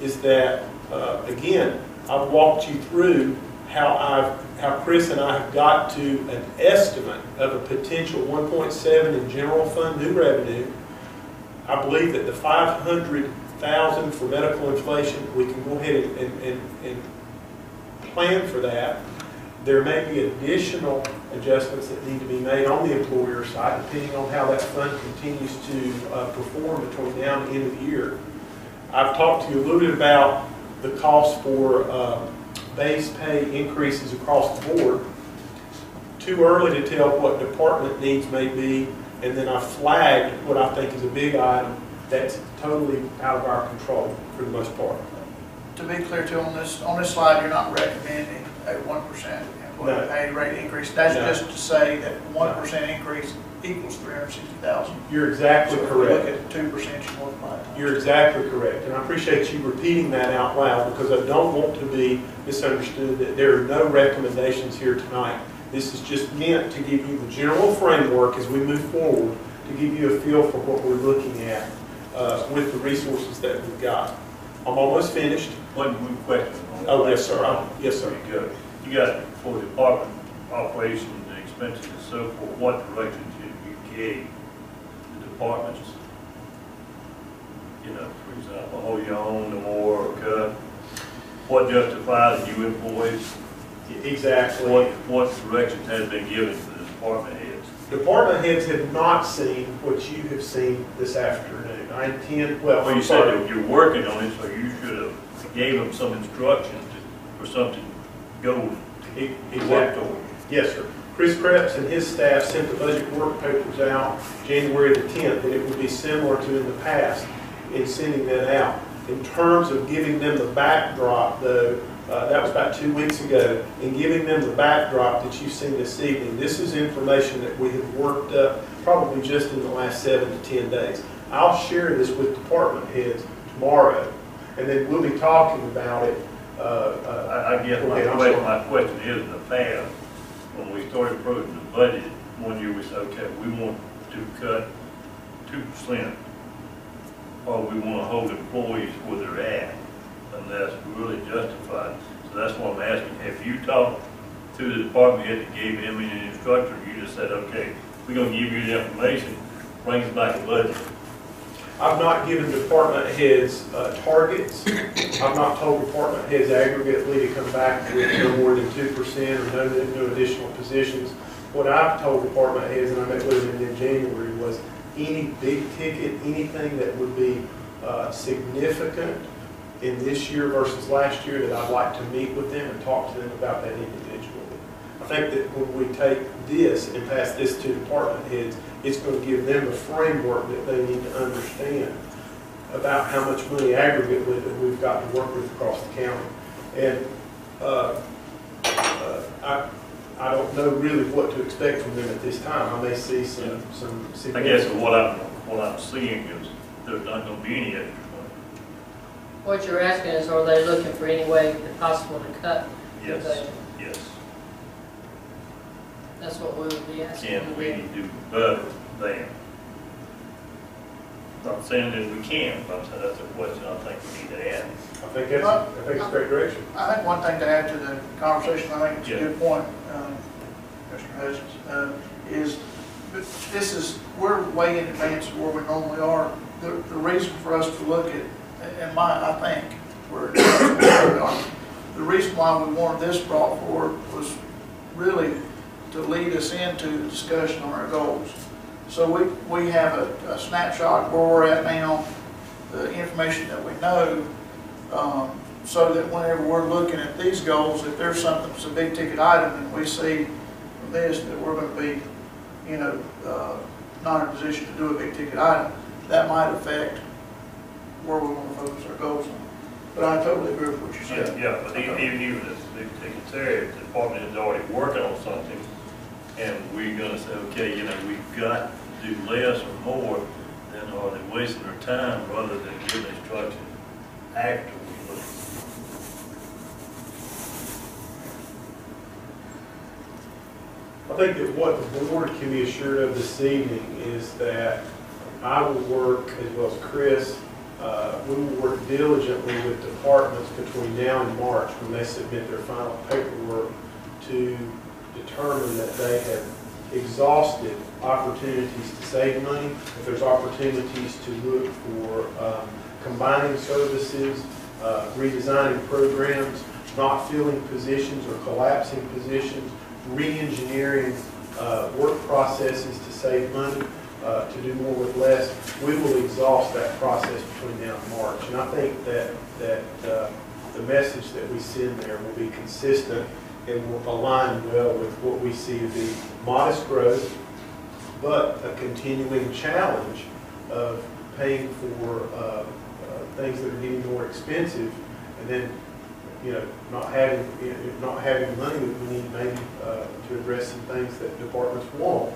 is that, uh, again, I've walked you through how I've, how Chris and I have got to an estimate of a potential 1.7 in general fund new revenue. I believe that the 500,000 for medical inflation, we can go ahead and, and, and, plan for that. There may be additional adjustments that need to be made on the employer side, depending on how that fund continues to uh, perform between now and the end of the year. I've talked to you a little bit about the cost for uh, base pay increases across the board. Too early to tell what department needs may be, and then I flagged what I think is a big item that's totally out of our control for the most part. To be clear too, on this, on this slide, you're not recommending a one percent No. employee pay rate increase. That's No. just to say that one percent increase equals three hundred sixty thousand. You're exactly So if we look correct. at two percent, you multiply it. You're exactly correct, and I appreciate you repeating that out loud, because I don't want to be misunderstood that there are no recommendations here tonight. This is just meant to give you the general framework as we move forward, to give you a feel for what we're looking at uh, with the resources that we've got. I'm almost finished. One, one question. on Oh, yes, sir. I- yes, sir. There you go. You got for the department operations and expenses and so forth, what direction should you gave the departments? You know, for example, hold your own or cut? What justifies you employees? Exactly. What, what direction has been given to the department heads? Department heads have not seen what you have seen this afternoon. I intend, well, Well, you said that you're working on it, so you should have gave them some instructions for something to Exactly. Yes, sir. Chris Krebs and his staff sent the budget work papers out January the 10th, and it would be similar to in the past in sending that out. In terms of giving them the backdrop, though, uh, that was about two weeks ago, in giving them the backdrop that you've seen this evening, this is information that we have worked up probably just in the last seven to 10 days. I'll share this with department heads tomorrow, and then we'll be talking about it. Uh, I, I guess my ahead, I'm question, sorry. my question is in the past, when we started approaching the budget, one year we said, okay, we want to cut two percent, or we want to hold employees where they're at, unless really justified. So that's what I'm asking, have you talked to the department head that gave him any instruction, or you just said, okay, we're gonna give you the information, bring us back a budget? I've not given department heads uh, targets. I've not told department heads aggregately to come back with no more than two percent or no, no additional positions. What I've told department heads, and I met with them in January, was any big ticket, anything that would be uh, significant in this year versus last year, that I'd like to meet with them and talk to them about that individually. I think that when we take this and pass this to department heads, it's going to give them a framework that they need to understand about how much money aggregately that we've got to work with across the county. And uh, uh, I, I don't know really what to expect from them at this time. I may see some, some I guess what I'm, what I'm seeing is, there's not gonna be any extra money. What you're asking is, are they looking for any way possible to cut? the budget? yes. That's what we would be asking. Can we do better them? Not saying that we can, but I'm saying that's a question I think we need to ask. I think that's, I think it's great direction. I think one thing to add to the conversation, I think it's a good point, um, Mr. Hutchins, uh, is that this is, we're way in advance of where we normally are. The, the reason for us to look at, and my, I think, we're, the reason why we wanted this brought forward was really to lead us into discussion on our goals. So we, we have a a snapshot where we're at now, the information that we know, um, so that whenever we're looking at these goals, if there's something that's a big ticket item and we see from this that we're gonna be, you know, uh, not in a position to do a big ticket item, that might affect where we wanna focus our goals on. But I totally agree with what you're Yeah, yeah, but even, even even if it's big ticket area, the department is already working on something, and we're gonna say, okay, you know, we've got to do less or more, then are they wasting their time rather than giving instruction after we look? I think that what the board can be assured of this evening is that I will work, as well as Chris, uh, we will work diligently with departments between now and March when they submit their final paperwork to determine that they have exhausted opportunities to save money, if there's opportunities to look for um, combining services, uh, redesigning programs, not filling positions or collapsing positions, re-engineering uh, work processes to save money, uh, to do more with less. We will exhaust that process between now and March. And I think that, that uh, the message that we send there will be consistent and will align well with what we see to be modest growth, but a continuing challenge of paying for uh, uh, things that are getting more expensive, and then, you know, not having, you know, not having money that we need maybe uh, to address some things that departments want,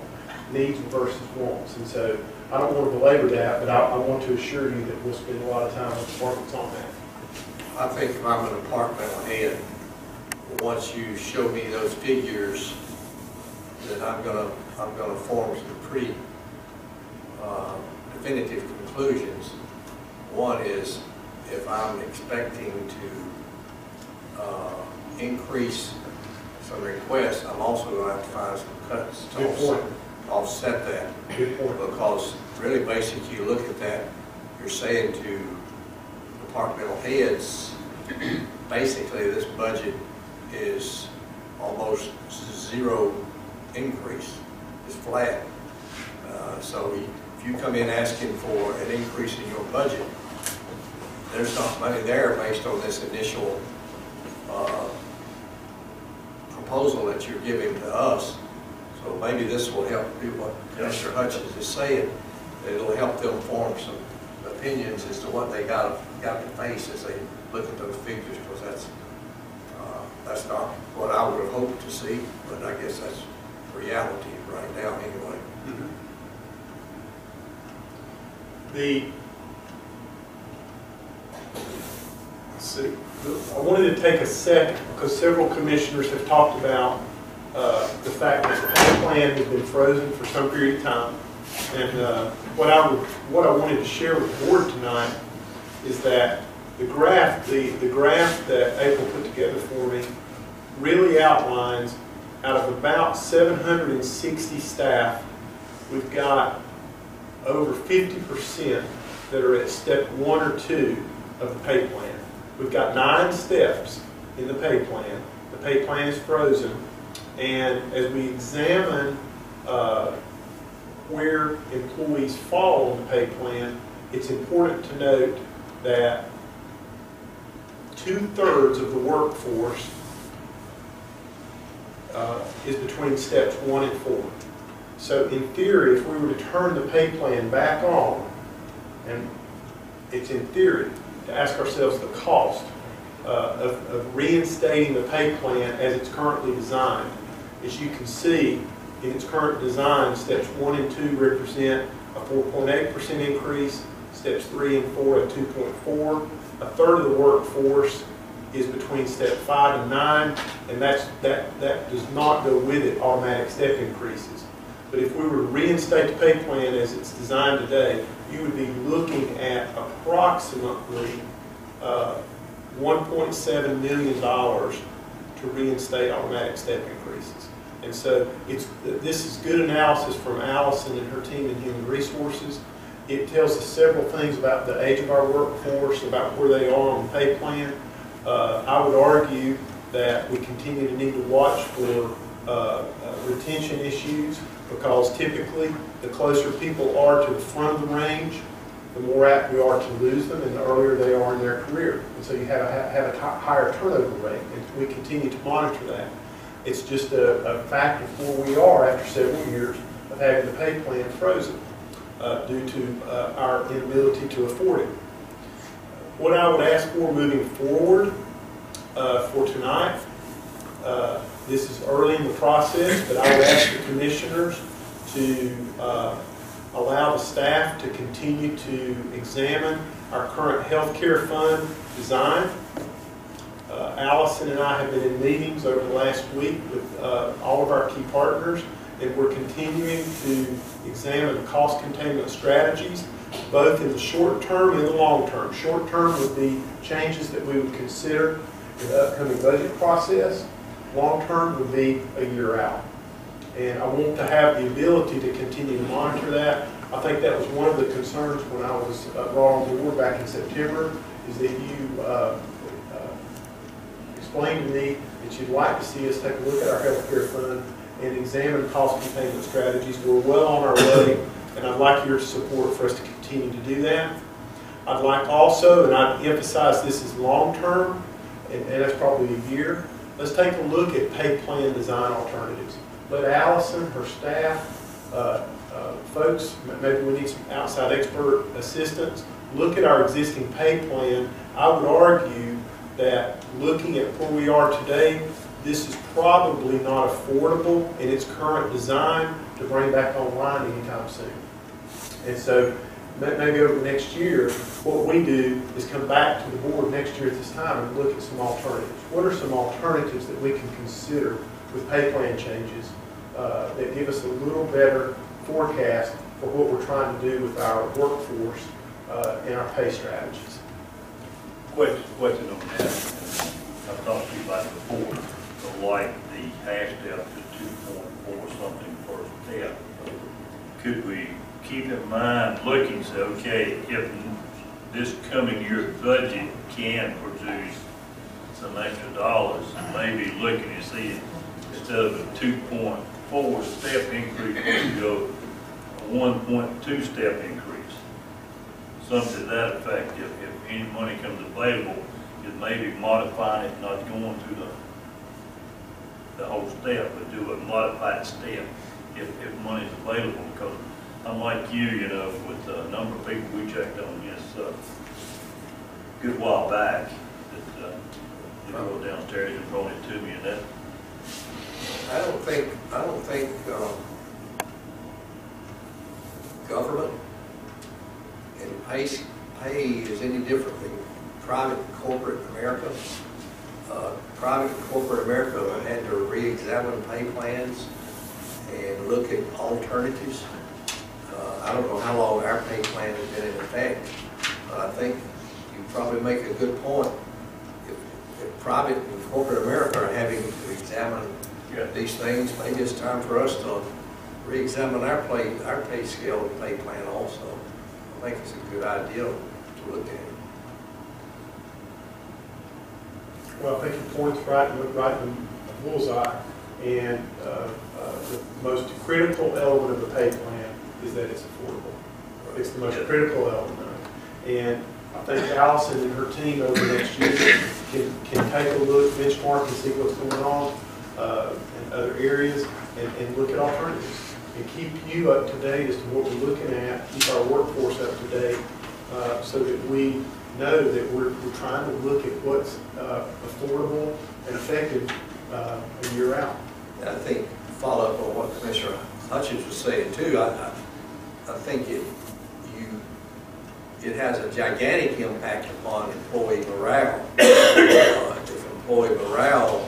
needs versus wants. And so I don't want to belabor that, but I, I want to assure you that we'll spend a lot of time with departments on that. I think if I'm an departmental head, once you show me those figures, then I'm gonna, I'm gonna form some pretty uh, definitive conclusions. One is, if I'm expecting to uh, increase some requests, I'm also gonna have to find some cuts to offset- offset that. Good point. Because really, basically, you look at that, you're saying to departmental heads, basically, this budget is almost zero increase, it's flat. Uh, So if you come in asking for an increase in your budget, there's not money there based on this initial uh, proposal that you're giving to us. So maybe this will help do what Mr. Hutchins is saying. It'll help them form some opinions as to what they got, got to face as they look at those figures, because that's, that's not what I would have hoped to see, but I guess that's reality right now anyway. The, let's see, I wanted to take a second, because several commissioners have talked about uh, the fact that the plan has been frozen for some period of time. And uh, what I, would- what I wanted to share with the board tonight is that the graph, the, the graph that April put together for me really outlines, out of about 760 staff, we've got over fifty percent that are at step one or two of the pay plan. We've got nine steps in the pay plan. The pay plan is frozen. And as we examine uh, where employees fall on the pay plan, it's important to note that two-thirds of the workforce uh, is between steps one and four. So in theory, if we were to turn the pay plan back on, and it's in theory, to ask ourselves the cost uh, of of reinstating the pay plan as it's currently designed. As you can see, in its current design, steps one and two represent a 4.8% increase, steps three and four a 2.4. A third of the workforce is between step five and nine, and that's, that, that does not go with it automatic step increases. But if we were to reinstate the pay plan as it's designed today, you would be looking at approximately uh, $1.7 million to reinstate automatic step increases. And so it's, this is good analysis from Allison and her team in Human Resources. It tells us several things about the age of our workforce, about where they are on the pay plan. Uh, I would argue that we continue to need to watch for uh, uh, retention issues because typically the closer people are to the front of the range, the more apt we are to lose them and the earlier they are in their career. And so you have a, have a higher turnover rate and we continue to monitor that. It's just a, a fact of where we are after several years of having the pay plan frozen uh, due to uh, our inability to afford it. What I would ask for moving forward uh, for tonight, uh, this is early in the process, but I would ask the commissioners to uh, allow the staff to continue to examine our current healthcare fund design. Uh, Allison and I have been in meetings over the last week with all of our key partners, and we're continuing to examine the cost containment strategies, both in the short term and the long term. Short term would be changes that we would consider in the upcoming budget process. Long term would be a year out. And I want to have the ability to continue to monitor that. I think that was one of the concerns when I was brought on board back in September, is that you uh, uh, explained to me that you'd like to see us take a look at our healthcare fund and examine cost containment strategies. We're well on our way, and I'd like your support for us to continue to do that. I'd like also, and I emphasize this is long-term, and and that's probably a year, let's take a look at pay plan design alternatives. Let Allison, her staff, uh, uh, folks, maybe we need some outside expert assistance, look at our existing pay plan. I would argue that looking at where we are today, this is probably not affordable in its current design to bring back online anytime soon. And so maybe over the next year, what we do is come back to the board next year at this time and look at some alternatives. What are some alternatives that we can consider with pay plan changes uh, that give us a little better forecast for what we're trying to do with our workforce uh, and our pay strategies? Question, question on that. I've talked to you about it before, like the hash step to two point four something per step. Could we keep in mind, looking, say, okay, if this coming year's budget can produce some extra dollars, maybe looking to see instead of a two point four step increase, we go a one point two step increase something to that effect, if, if any money comes available, is maybe modifying it, not going through the, the whole step, but do a modified step if, if money's available, because I'm you, you know, with the number of people we checked on, yes, uh, good while back, that, uh, you go downstairs and brought it to me, and that, I don't think, I don't think, um, government and pay, pay is any different than private corporate America. Uh, Private and corporate America had to re-examine pay plans and look at alternatives. Uh, I don't know how long our pay plan has been in effect, but I think you probably make a good point. If, if private and corporate America are having to examine yeah, these things, maybe it's time for us to re-examine our pay, our pay scale and pay plan also. I think it's a good idea to look at it. Well, I think your point's right, right in the bullseye. And uh, uh, the most critical element of the pay plan is that it's affordable. It's the most critical element. And I think Allison and her team over the next year can, can take a look, benchmark and see what's going on uh, in other areas and, and look at alternatives. And keep you up to date as to what we're looking at, keep our workforce up to date, uh, so that we know that we're, we're trying to look at what's uh, affordable and effective uh, a year out. I think, follow up on what Commissioner Hutchins was saying too, I, I, I think it, you, it has a gigantic impact upon employee morale. Uh, If employee morale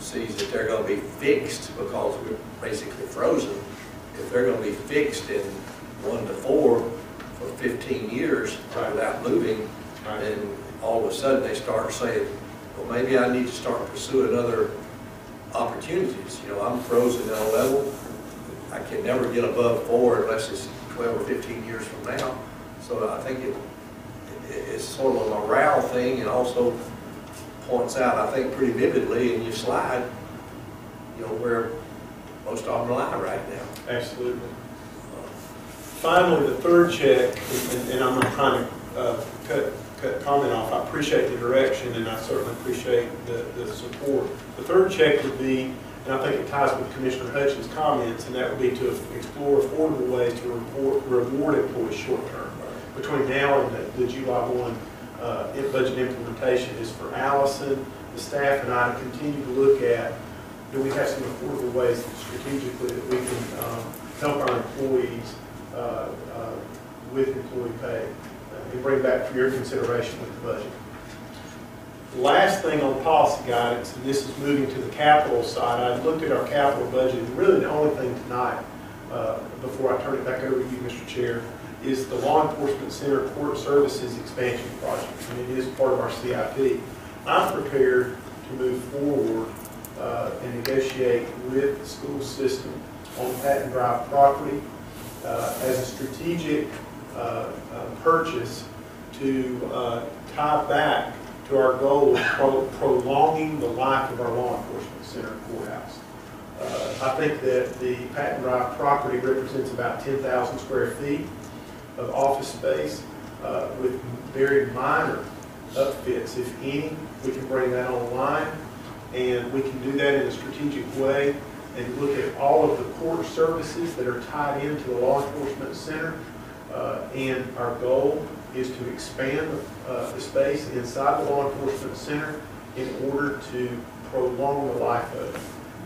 sees that they're gonna be fixed because we're basically frozen, if they're gonna be fixed in one to four for fifteen years Right. without moving, Right. and all of a sudden they start saying, well, maybe I need to start pursuing other opportunities. You know, I'm frozen at a level, I can never get above four unless it's twelve or fifteen years from now. So I think it, it- it's sort of a morale thing and also points out, I think, pretty vividly in your slide, you know, where most of them lie right now. Absolutely. Finally, the third check, and, and I'm not trying to, uh, cut, cut comment off, I appreciate the direction and I certainly appreciate the, the support. The third check would be, and I think it ties with Commissioner Hutchins' comments, and that would be to explore affordable ways to reward, reward employees short-term. Between now and the, the July one, uh, budget implementation is for Allison, the staff and I to continue to look at, do we have some affordable ways strategically that we can, um, help our employees, uh, uh, with employee pay, and bring back for your consideration with the budget. Last thing on policy guidance, and this is moving to the capital side, I looked at our capital budget, and really the only thing tonight, uh, before I turn it back over to you, Mr. Chair, is the Law Enforcement Center Court Services Expansion Project, and it is part of our CIP. I'm prepared to move forward uh, and negotiate with the school system on Patton Drive property uh, as a strategic uh, purchase to uh, tie back to our goal of pro- prolonging the life of our law enforcement center courthouse. Uh, I think that the Patton Drive property represents about 10,000 square feet of office space uh, with very minor upfits, if any. We can bring that online, and we can do that in a strategic way and look at all of the court services that are tied into the law enforcement center. Uh, And our goal is to expand uh, the space inside the law enforcement center in order to prolong the life of it.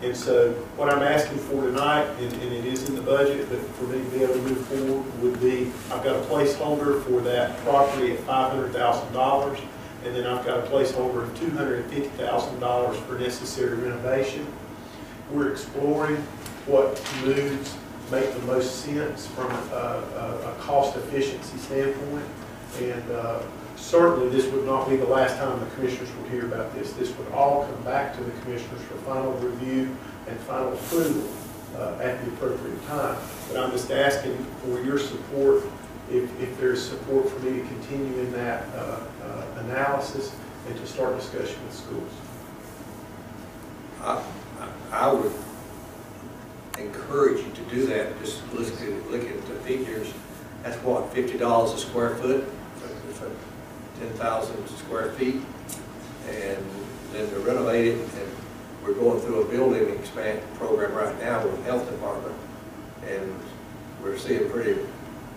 And so what I'm asking for tonight, and, and it is in the budget, but for me to be able to move forward would be, I've got a placeholder for that property at five hundred thousand dollars. And then I've got a placeholder of two hundred and fifty thousand dollars for necessary renovation. We're exploring what moves make the most sense from a, a, a cost efficiency standpoint. And, uh, certainly this would not be the last time the commissioners would hear about this. This would all come back to the commissioners for final review and final approval, uh, at the appropriate time. But I'm just asking for your support, if, if there's support for me to continue in that, uh, uh, analysis and to start discussion with schools. I, I I would encourage you to do that, just look at, look at the figures. That's what, fifty dollars a square foot for- ten thousand square feet? And then to renovate it, and we're going through a building expansion program right now with the health department. And we're seeing pretty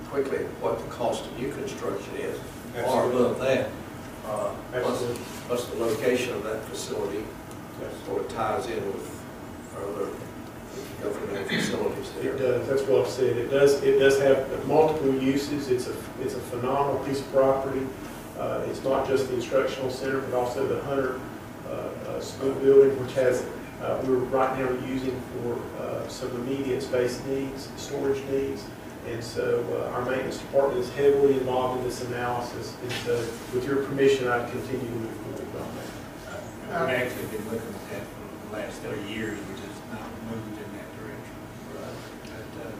quickly what the cost of new construction is, far above that. Uh, What's, the location of that facility? Yes. sort of ties in with our other government facilities It does, that's well said. It does, it does have multiple uses. It's a, it's a phenomenal piece of property. Uh, it's not just the instructional center, but also the Hunter, uh, uh, school building, which has, uh, we're right now using for, uh, some immediate space needs, storage needs. And so, uh, our maintenance department is heavily involved in this analysis. And so, with your permission, I'd continue to move forward on that. We've actually been looking at that for the last thirty years, we just not moved in that direction. But, uh,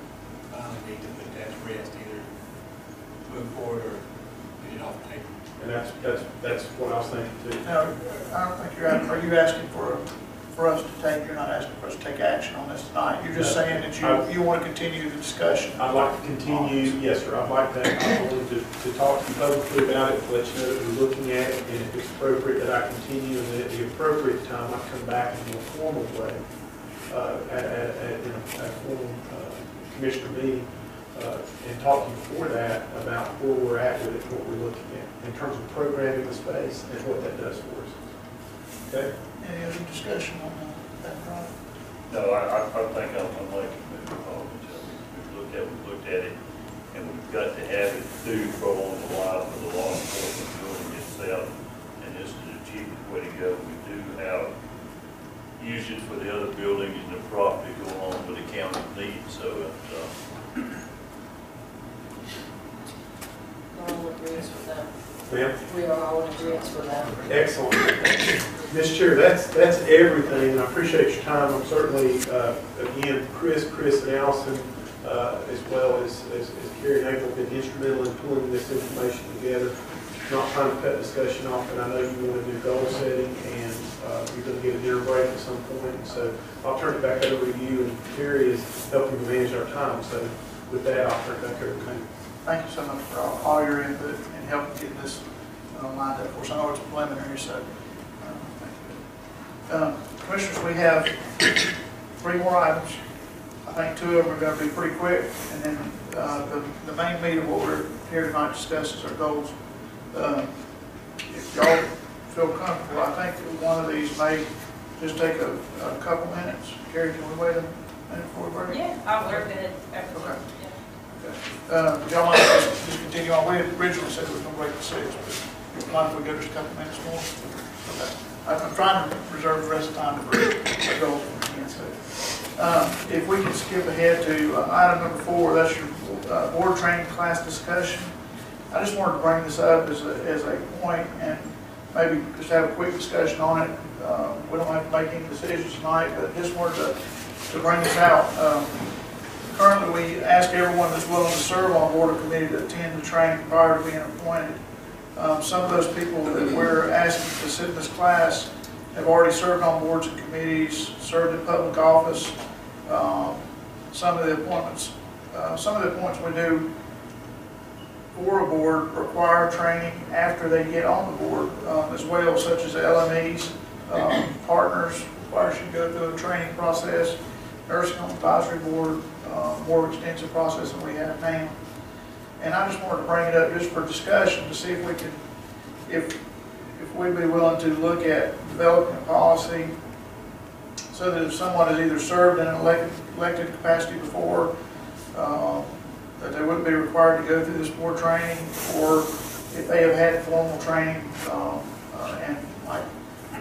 finally need to put that to rest, either move forward or get it off the table. And that's, that's, that's what I was thinking too. Now, I don't think you're, are you asking for, for us to take, you're not asking for us to take action on this tonight? You're just No. saying that you, you want to continue the discussion? I'd like to continue, yes, sir, I'd like that, I wanted to, to talk to you publicly about it, to let you know that we're looking at it, and if it's appropriate that I continue, and at the appropriate time, I come back in a more formal way, uh, at, at, at, in a, a formal, uh, commissioner meeting, uh, and talk to you before that about where we're at with it, what we're looking at, in terms of programming the space and what that does for us. Okay? Any other discussion on that project? No, I, I, I think I'm, I'm like, Mr. Coleman, we've looked at, we've looked at it, and we've got to have it to prolong the life of the law enforcement building itself, and this is the cheapest way to go. We do have use it for the other buildings and the property go along with the county needs, so it's, uh, All agrees with that. Ma'am? We are all in agreement with that. Excellent. Mr. Chair, that's, that's everything, and I appreciate your time. I'm certainly, uh, again, Chris, Chris and Allison, uh, as well as, as as Carrie and April, been instrumental in pulling this information together. Not trying to cut discussion off, but I know you want to do goal setting, and uh, you're going to get a dinner break at some point. So I'll turn it back over to you, and Carrie is helping to manage our time. So with that, I'll turn it back over to you. Thank you so much for all, all your input and help get this uh, lined up for us. I know it's preliminary, so, uh, thank you. Um, Commissioners, we have three more items. I think two of them are gonna be pretty quick, and then, uh, the, the main meat of what we're here tonight to discuss is our goals. Uh, If y'all feel comfortable, I think that one of these may just take a, a couple minutes. Carrie, can we wait a minute before we break? Yeah, I'll work it. Okay. Uh, y'all if we continue on? We originally said we were break to six, but mind if we go just a couple minutes more? Okay. I'm trying to reserve the rest of time to go, again, so. Um, if we can skip ahead to uh, item number four, that's your, uh, board training class discussion. I just wanted to bring this up as a, as a point and maybe just have a quick discussion on it. Uh, we don't have to make any decisions tonight, but just wanted to, to bring this out. Um, Currently, we ask everyone that's willing to serve on board or committee to attend the training prior to being appointed. Um, Some of those people that we're asking to sit in this class have already served on boards and committees, served in public office. Um, Some of the appointments, uh, some of the appointments we do for a board require training after they get on the board um, as well, such as LMEs, um, partners, requires you to go through a training process nursing home advisory board, uh, more extensive process than we have now. And I just wanted to bring it up just for discussion to see if we could, if, if we'd be willing to look at developing a policy so that if someone has either served in an elected, elected capacity before, uh, that they wouldn't be required to go through this board training, or if they have had formal training, um, uh, and like,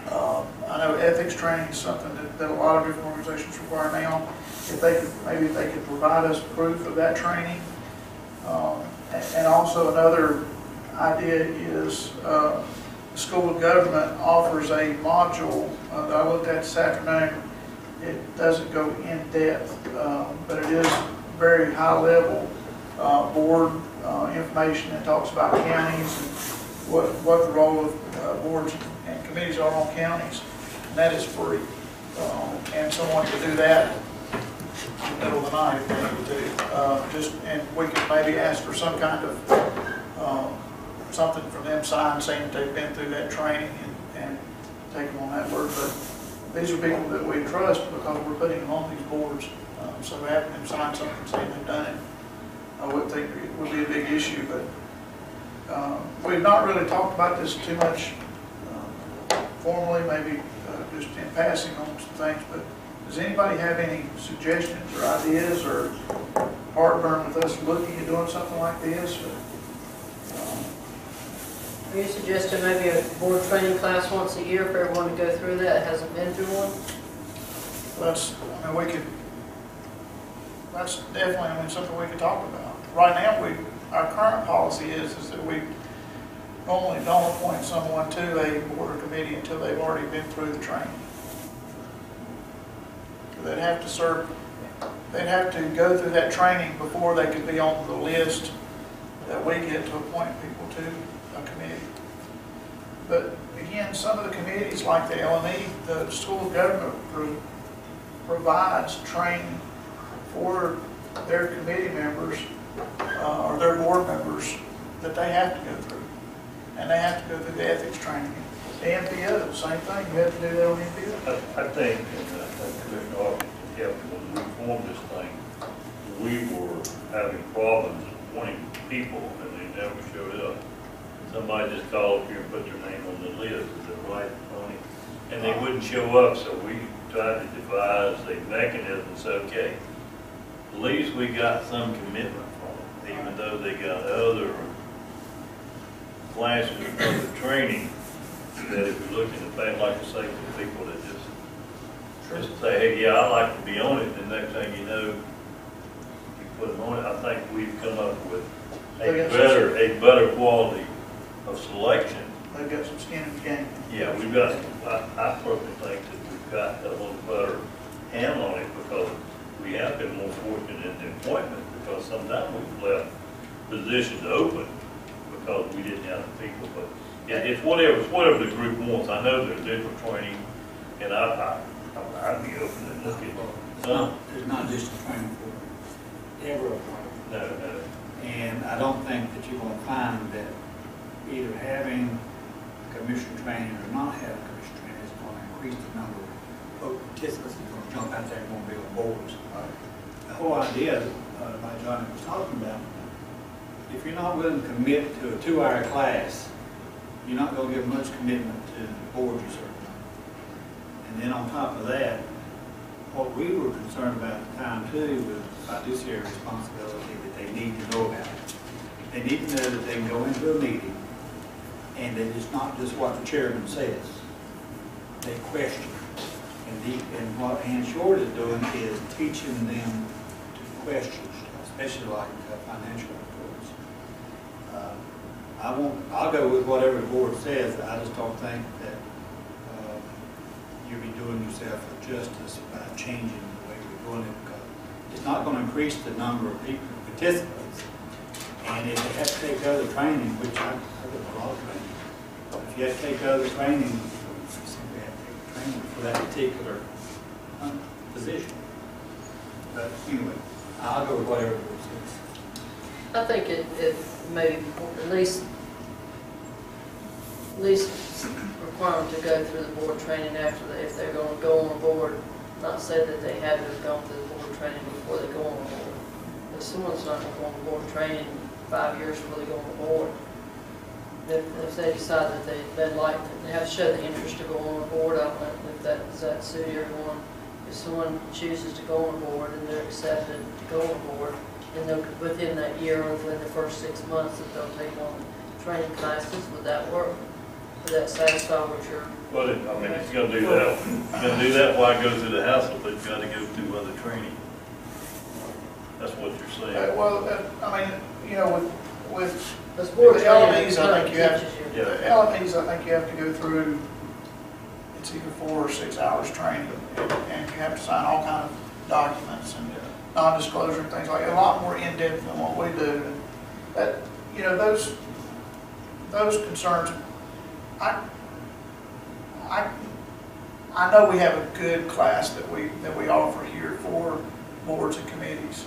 uh, I know ethics training is something that, that a lot of different organizations require now. If they could, maybe if they could provide us proof of that training. Um, and, and also another idea is, uh, the School of Government offers a module uh, that I looked at this afternoon. It doesn't go in depth, um, but it is very high level, uh, board, uh, information that talks about counties and what, what the role of, uh, boards and committees are on counties, that is free. Um, And someone could do that in the middle of the night if they to. Uh, Just, and we could maybe ask for some kind of, um, something from them signed saying they've been through that training and, and take them on that word. But these are people that we trust because we're putting them on these boards. Um, So having them sign something saying they've done it, I would think it would be a big issue, but um, We've not really talked about this too much um, formally, maybe uh, just in passing on some things, but does anybody have any suggestions or ideas or heartburn with us looking at doing something like this? Um, Are you suggesting maybe a board training class once a year for everyone to go through that hasn't been through one? Let's, I mean, we could, that's definitely, I mean, something we could talk about. Right now, we, our current policy is, is that we normally don't appoint someone to a board or committee until they've already been through the training. They'd have to serve, they'd have to go through that training before they could be on the list that we get to appoint people to a committee. But again, some of the committees, like the LME, the school of government pro- provides training for their committee members, uh, or their board members, that they have to go through. And they have to go through the ethics training. The MPO, same thing, you have to do that on MPO. I, I think, and I think Commissioner helped when we formed this thing, we were having problems appointing people and they never showed up. Somebody just called up here and put their name on the list, is that right, Tony? And they wouldn't show up, so we tried to devise a mechanism, so, okay, at least we got some commitment from them, even though they got other classes of the training, that if you're looking at things like I say, for people that just just say, hey, yeah, I'd like to be on it, the next thing you know, you put them on it, I think we've come up with a better, a better quality of selection. They've got some skin in the game. Yeah, we've got, I, I personally think that we've got a little better handle on it because we have been more fortunate in the appointment because sometimes we've left positions open because we didn't have the people, but yeah, it's whatever, it's whatever the group wants. I know there's different training and I, I, I'd be open to look It's not, it's not just a training for ever a part. No, no, And I don't think that you're gonna find that either having commission training or not having commission training is gonna increase the number of participants that's gonna jump out there and gonna be on boards. The whole idea, uh, like Johnny was talking about, if you're not willing to commit to a two-hour class, you're not gonna give much commitment to the board you serve on. And then on top of that, what we were concerned about at the time too was fiduciary responsibility that they need to know about. They need to know that they can go into a meeting and that it's not just what the chairman says. They question. And the, and what Ann Short is doing is teaching them to question, especially like uh, financial I won't, I'll go with whatever the board says. I just don't think that uh, you'll be doing yourself a justice by changing the way we're doing it, because it's not gonna increase the number of people, participants. And if they have to take other training, which I, I did a lot of training, if you have to take other training, you simply have to take training for that particular um, position. But anyway, I'll go with whatever the board says. I think it, it maybe at least, least require them to go through the board training after, they- if they're gonna go on board. Not say that they have to have gone through the board training before they go on board. If someone's not gonna go on board training five years before they go on board, if, if they decide that they, they'd like, they have to show the interest to go on board, I don't know if that, does that suit everyone? If someone chooses to go on board and they're accepted to go on board, and they'll, within that year or within the first six months, that they'll take on training classes, would that work? Would that satisfy what you're, Well, it- I mean, if you're gonna do that, if you're gonna do that, why go through the hassle, but you've gotta go through other training? That's what you're Uh, saying. Well, uh, I mean, you know, with, with this board The training LMEs, I kind think you have- teaches you. Yeah. The LMEs, I think you have to go through, it's either four or six hours training, and you have to sign all kind of documents and non-disclosure things like, that. a lot more in-depth than what we do. And That, you know, those, those concerns, I, I, I know we have a good class that we, that we offer here for boards and committees.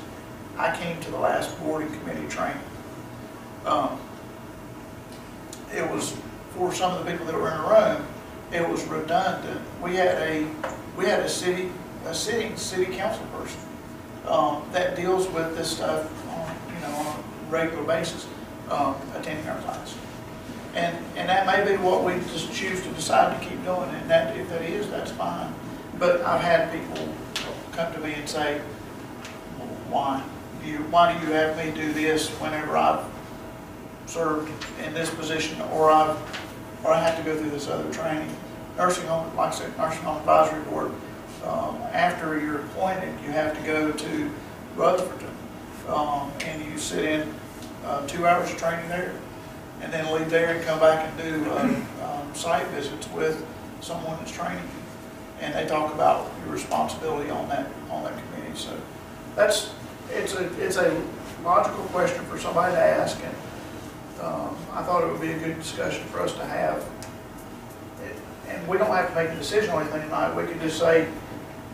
I came to the last board and committee training. Um, it was, for some of the people that were in the room, it was redundant. We had a, we had a city, a sitting city council person, um, that deals with this stuff on, you know, on a regular basis, um, attending our class. And, and that may be what we just choose to decide to keep doing, and that, if that is, that's fine. But I've had people come to me and say, why do you, why do you have me do this whenever I've served in this position, or I've, or I have to go through this other training. Nursing home, like I said, nursing home advisory board, um, after you're appointed, you have to go to Rutherford, um, and you sit in, uh, two hours of training there, and then leave there and come back and do, um, um, site visits with someone that's training you. And they talk about your responsibility on that, on that committee, so that's, it's a, it's a logical question for somebody to ask, and um, I thought it would be a good discussion for us to have. It- And we don't have to make a decision on anything tonight, we can just say,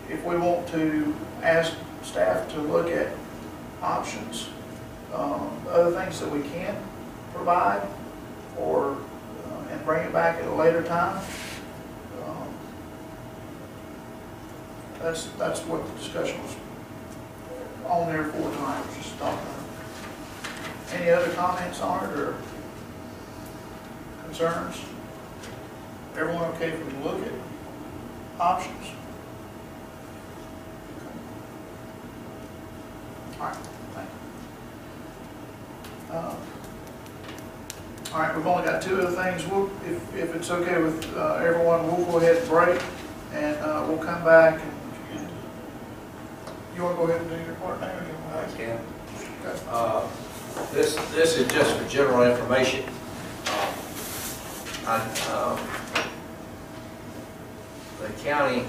if we want to ask staff to look at options, um, other things that we can provide, or, uh, and bring it back at a later time. Um, That's, that's what the discussion was on there for tonight, was just talking. Any other comments on it or concerns? Everyone okay if we look at options? All right, thank you. Um, All right, we've only got two other things. We'll, if, if it's okay with uh, everyone, we'll go ahead and break, and uh, we'll come back and You wanna go ahead and do your part now? or you I can. Okay. Uh, This, this is just for general information. Uh, I, um, The county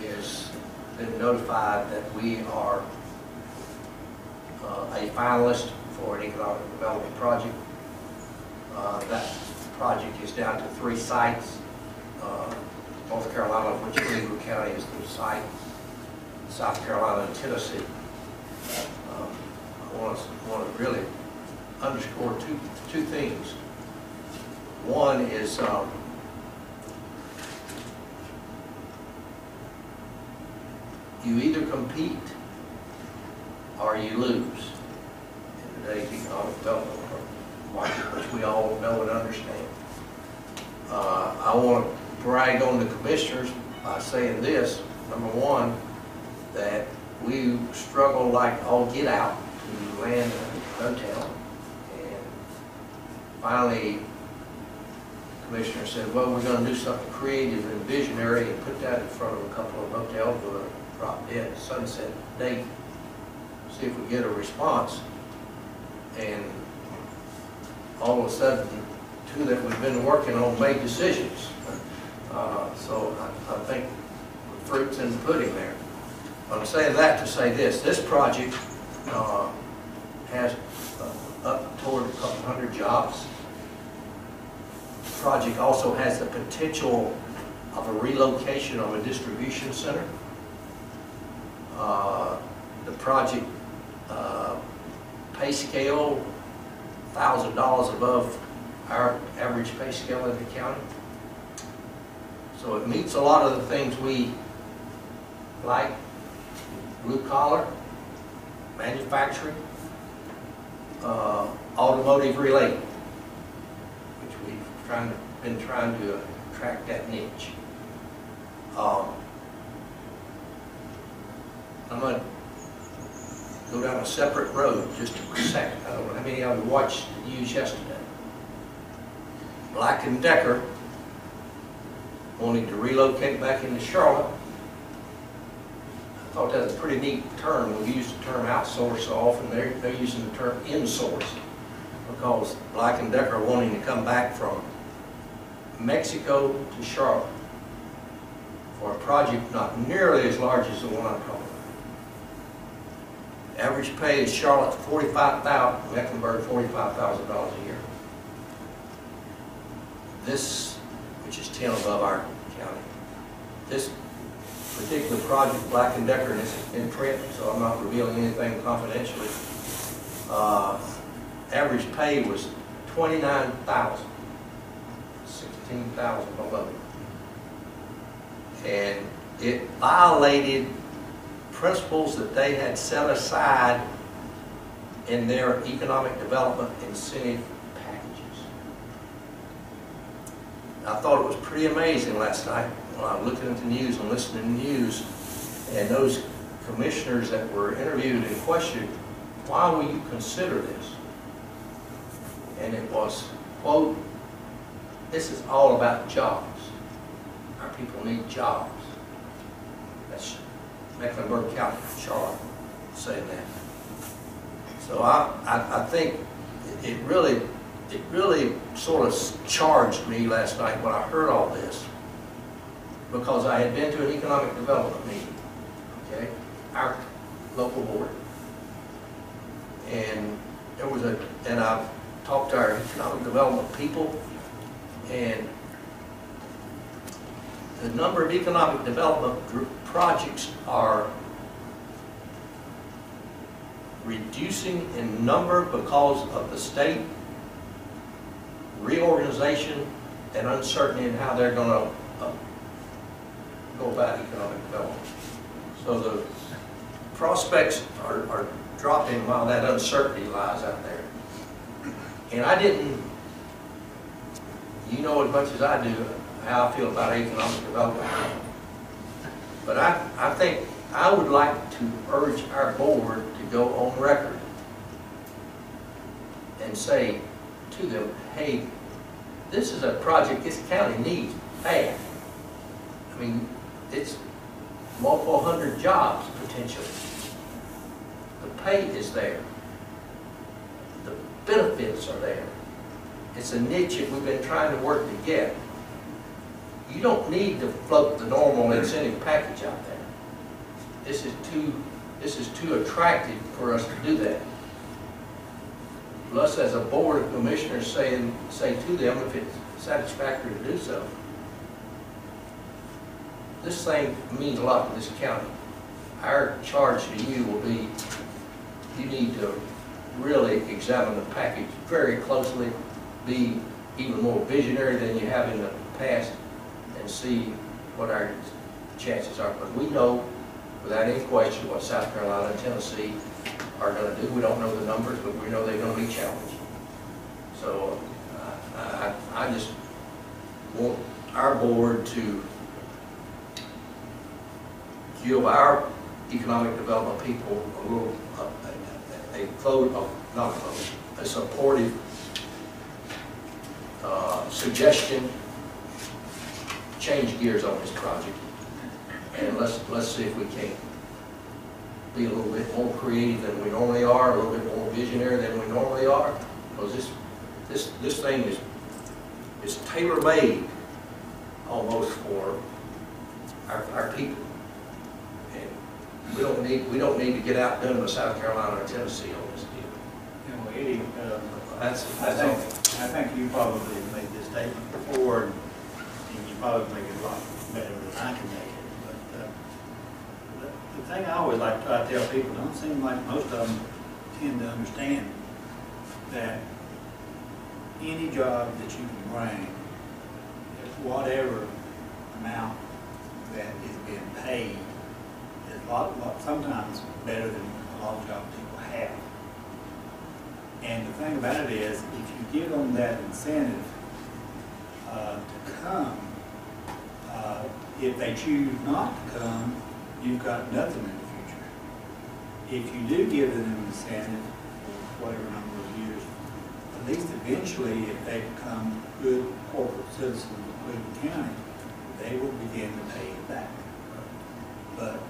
has been notified that we are uh, a finalist for an economic development project. Uh, That project is down to three sites. Uh, North Carolina, of which Greenwood County is the site, South Carolina and Tennessee. Um, I want to, want to really underscore two, two things. One is, um, you either compete or you lose in today's economic development market, which we all know and understand. Uh, I want to brag on the commissioners by saying this, number one, that we struggle like all get out to land a hotel. And finally, commissioner said, well, we're gonna do something creative and visionary and put that in front of a couple of hotels with a drop dead sunset date. See if we get a response. And all of a sudden, two that we've been working on made decisions. Uh, So I, I think the fruit's in the pudding there. I'm saying that to say this, this project uh, has uh, up toward a couple hundred jobs. The Project also has the potential of a relocation of a distribution center. Uh, The project uh, pay scale, thousand dollars above our average pay scale in the county. So it meets a lot of the things we like, blue collar, manufacturing, uh, automotive related, which we've trying, to- been trying to attract that niche. Um, I'm gonna go down a separate road just a second. I don't know how many of you watched the news yesterday. Black and Decker wanting to relocate back into Charlotte. I thought that was a pretty neat term. We use the term outsource so often. They're, they're using the term insource because Black and Decker are wanting to come back from Mexico to Charlotte for a project not nearly as large as the one I'm talking about. Average pay is Charlotte forty-five thousand, Mecklenburg forty-five thousand dollars a year. This, which is ten above our county, this particular project, Black and Decker, and it's in print, so I'm not revealing anything confidentially. Uh, average pay was twenty-nine thousand, sixteen thousand below. And it violated principles that they had set aside in their economic development incentive packages. I thought it was pretty amazing last night when I was looking at the news and listening to the news, and those commissioners that were interviewed and questioned, why will you consider this? And it was, quote, this is all about jobs. Our people need jobs. That's Mecklenburg County, Charlotte, saying that. So I, I, I think it really, it really sort of charged me last night when I heard all this, because I had been to an economic development meeting, okay, our local board. And there was a, and I talked to our economic development people, and the number of economic development projects are reducing in number because of the state reorganization and uncertainty in how they're gonna uh, go about economic development. So the prospects are, are dropping while that uncertainty lies out there. And I didn't, you know as much as I do, how I feel about economic development. But I, I think, I would like to urge our board to go on record and say to them, hey, this is a project this county needs bad. I mean, it's multiple hundred jobs potentially. The pay is there. The benefits are there. It's a niche that we've been trying to work to get. You don't need to float the normal incentive package out there. This is too, this is too attractive for us to do that. Plus, as a board of commissioners saying, say to them if it's satisfactory to do so. This thing means a lot to this county. Our charge to you will be, you need to really examine the package very closely, be even more visionary than you have in the past, and see what our chances are. But we know, without any question, what South Carolina and Tennessee are gonna do. We don't know the numbers, but we know they're gonna be challenged. So, uh, I, I I just want our board to give our economic development people a little, a- a a vote of, not a vote, a supportive uh, suggestion, change gears on this project. And let's, let's see if we can't be a little bit more creative than we normally are, a little bit more visionary than we normally are. Because this, this, this thing is, is tailor-made almost for our, our people. And we don't need, we don't need to get outdone by South Carolina or Tennessee on this deal. You know, Eddie, uh, That's, I think. I think you probably made this statement before, and probably make it a lot better than I can make it, but, uh, the, the thing I always like to tell people, don't seem like most of them tend to understand that any job that you can bring, at whatever amount that is being paid, is a lot, lot, sometimes better than a lot of jobs people have. And the thing about it is, if you give them that incentive uh, to come, uh, if they choose not to come, you've got nothing in the future. If you do give them an incentive, whatever number of years, at least eventually, if they become good corporate citizens of Cleveland County, they will begin to pay it back. But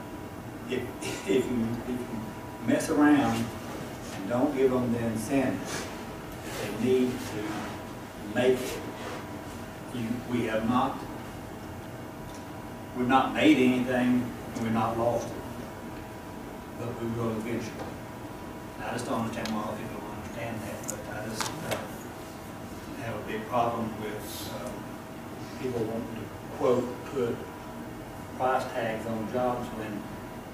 if, if you, if you mess around and don't give them the incentive they need to make it, you, we have not, we've not made anything, and we've not lost it. But we will eventually. I just don't understand why people don't understand that, but I just, uh, have a big problem with, um, people wanting to quote, put price tags on jobs when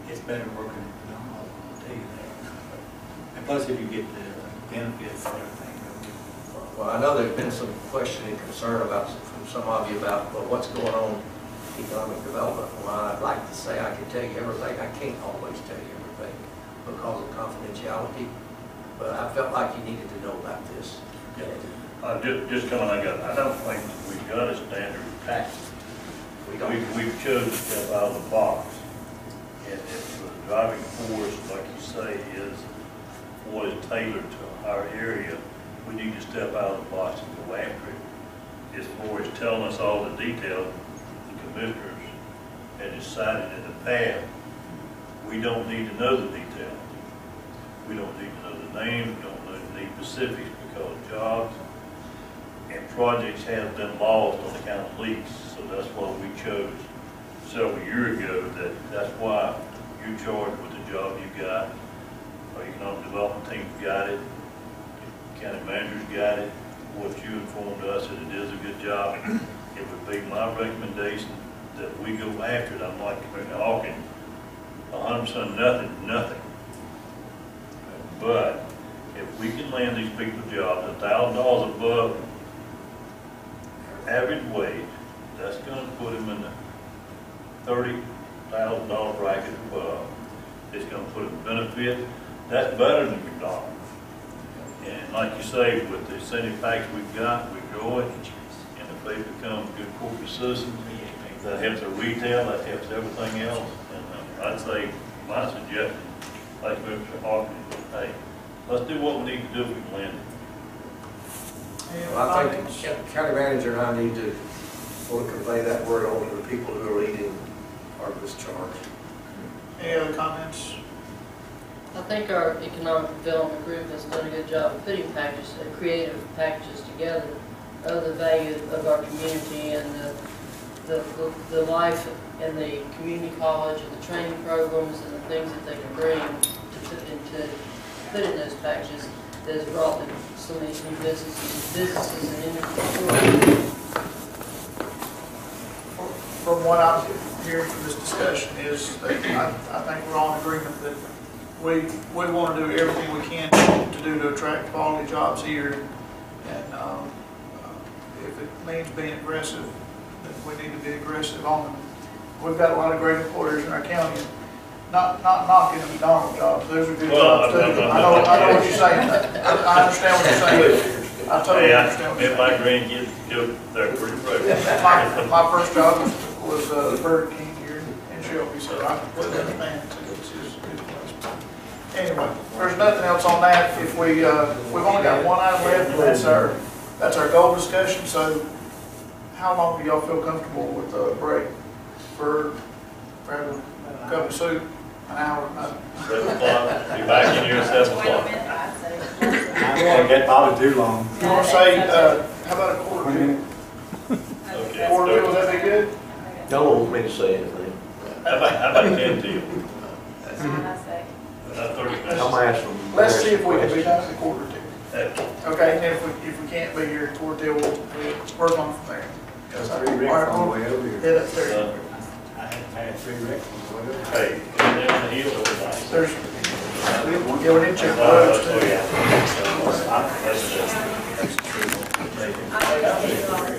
it's better working at McDonald's, I'll tell you that. And plus, if you get the benefits and everything, Well, I know there's been some questioning concern about, from some of you about, well, what's going on economic development. Well, I'd like to say I can tell you everything. I can't always tell you everything because of confidentiality, but I felt like you needed to know about this. Uh, just, just coming, I got, I don't think we've got a standard tax. We don't, We've, we've chosen to step out of the box. And if the driving force, like you say, is what is tailored to our area, we need to step out of the box and go after it. As far as telling us all the details, commissioners had decided in the past, we don't need to know the details. We don't need to know the names, we don't need specifics because jobs and projects have been lost on account of leaks. So that's why we chose several years ago that, that's why you're charged with the job you got. Our economic development team got it, county managers got it. What you informed us that it is a good job. It would be my recommendation that we go after it. I'm like Commissioner Hawkins, hundred percent nothing, nothing. But if we can land these people jobs a thousand dollars above average wage, that's gonna put them in the thirty thousand dollar bracket above. It's gonna put them in benefit, that's better than your McDonald's. And like you say, with the incentive package we've got, we grow it, and if they become good corporate citizens, that helps their retail, that helps everything else. And uh, I'd say, my suggestion, like Mr. Hawkins, hey, let's do what we need to do if we can land it. Any well, I think the county- county manager and I need to sort of convey that word on to the people who are leading part of this charge. Any other comments? I think our economic development group has done a good job of putting packages, uh, creative packages together of the value of our community and the, the, the- life in the community college and the training programs and the things that they can bring to put into, put in those packages that has brought them so many new businesses, businesses and industries. From what I'm hearing from this discussion is that I, I think we're all in agreement that we, we want to do everything we can to do to attract quality jobs here. And, um, if it means being aggressive, then we need to be aggressive on them. We've got a lot of great employers in our county, not, not knocking the McDonald jobs, those are good Well, jobs too. I'm- I'm- I know, I know what you're saying, I, I understand what you're saying. I totally Hey, understand what you're saying. my grandkids go there pretty rough. My, my first job was, was uh, Burger King here in Shelby, so I completely understand, it's, it's a good place. Anyway, there's nothing else on that, if we, uh, we've only got one item left, and that's our, that's our goal discussion, so how long do y'all feel comfortable with a break for, for having a cup of soup, an hour, no? Seven o'clock, be back in here at seven o'clock. minute, I'd say. I don't want to get probably too long. You wanna say, uh, how about a quarter Twenty to? Okay. Quarter to, would that be good? Don't want me to say anything. How about, how about ten to you? That's fine, I say. Uh, thirty I'm asking. Let's see if we can be done at a quarter to. Okay, and if we, if we can't be here toward till, we'll, we'll work on it from there. Got three wrecks on the way over here. Yeah, that's there. uh, I had, I had three wrecks on the way over here. Hey, come down the hill over there. There's, yeah, we need to check the Uh, roads oh, too. yeah. That's, that's, that's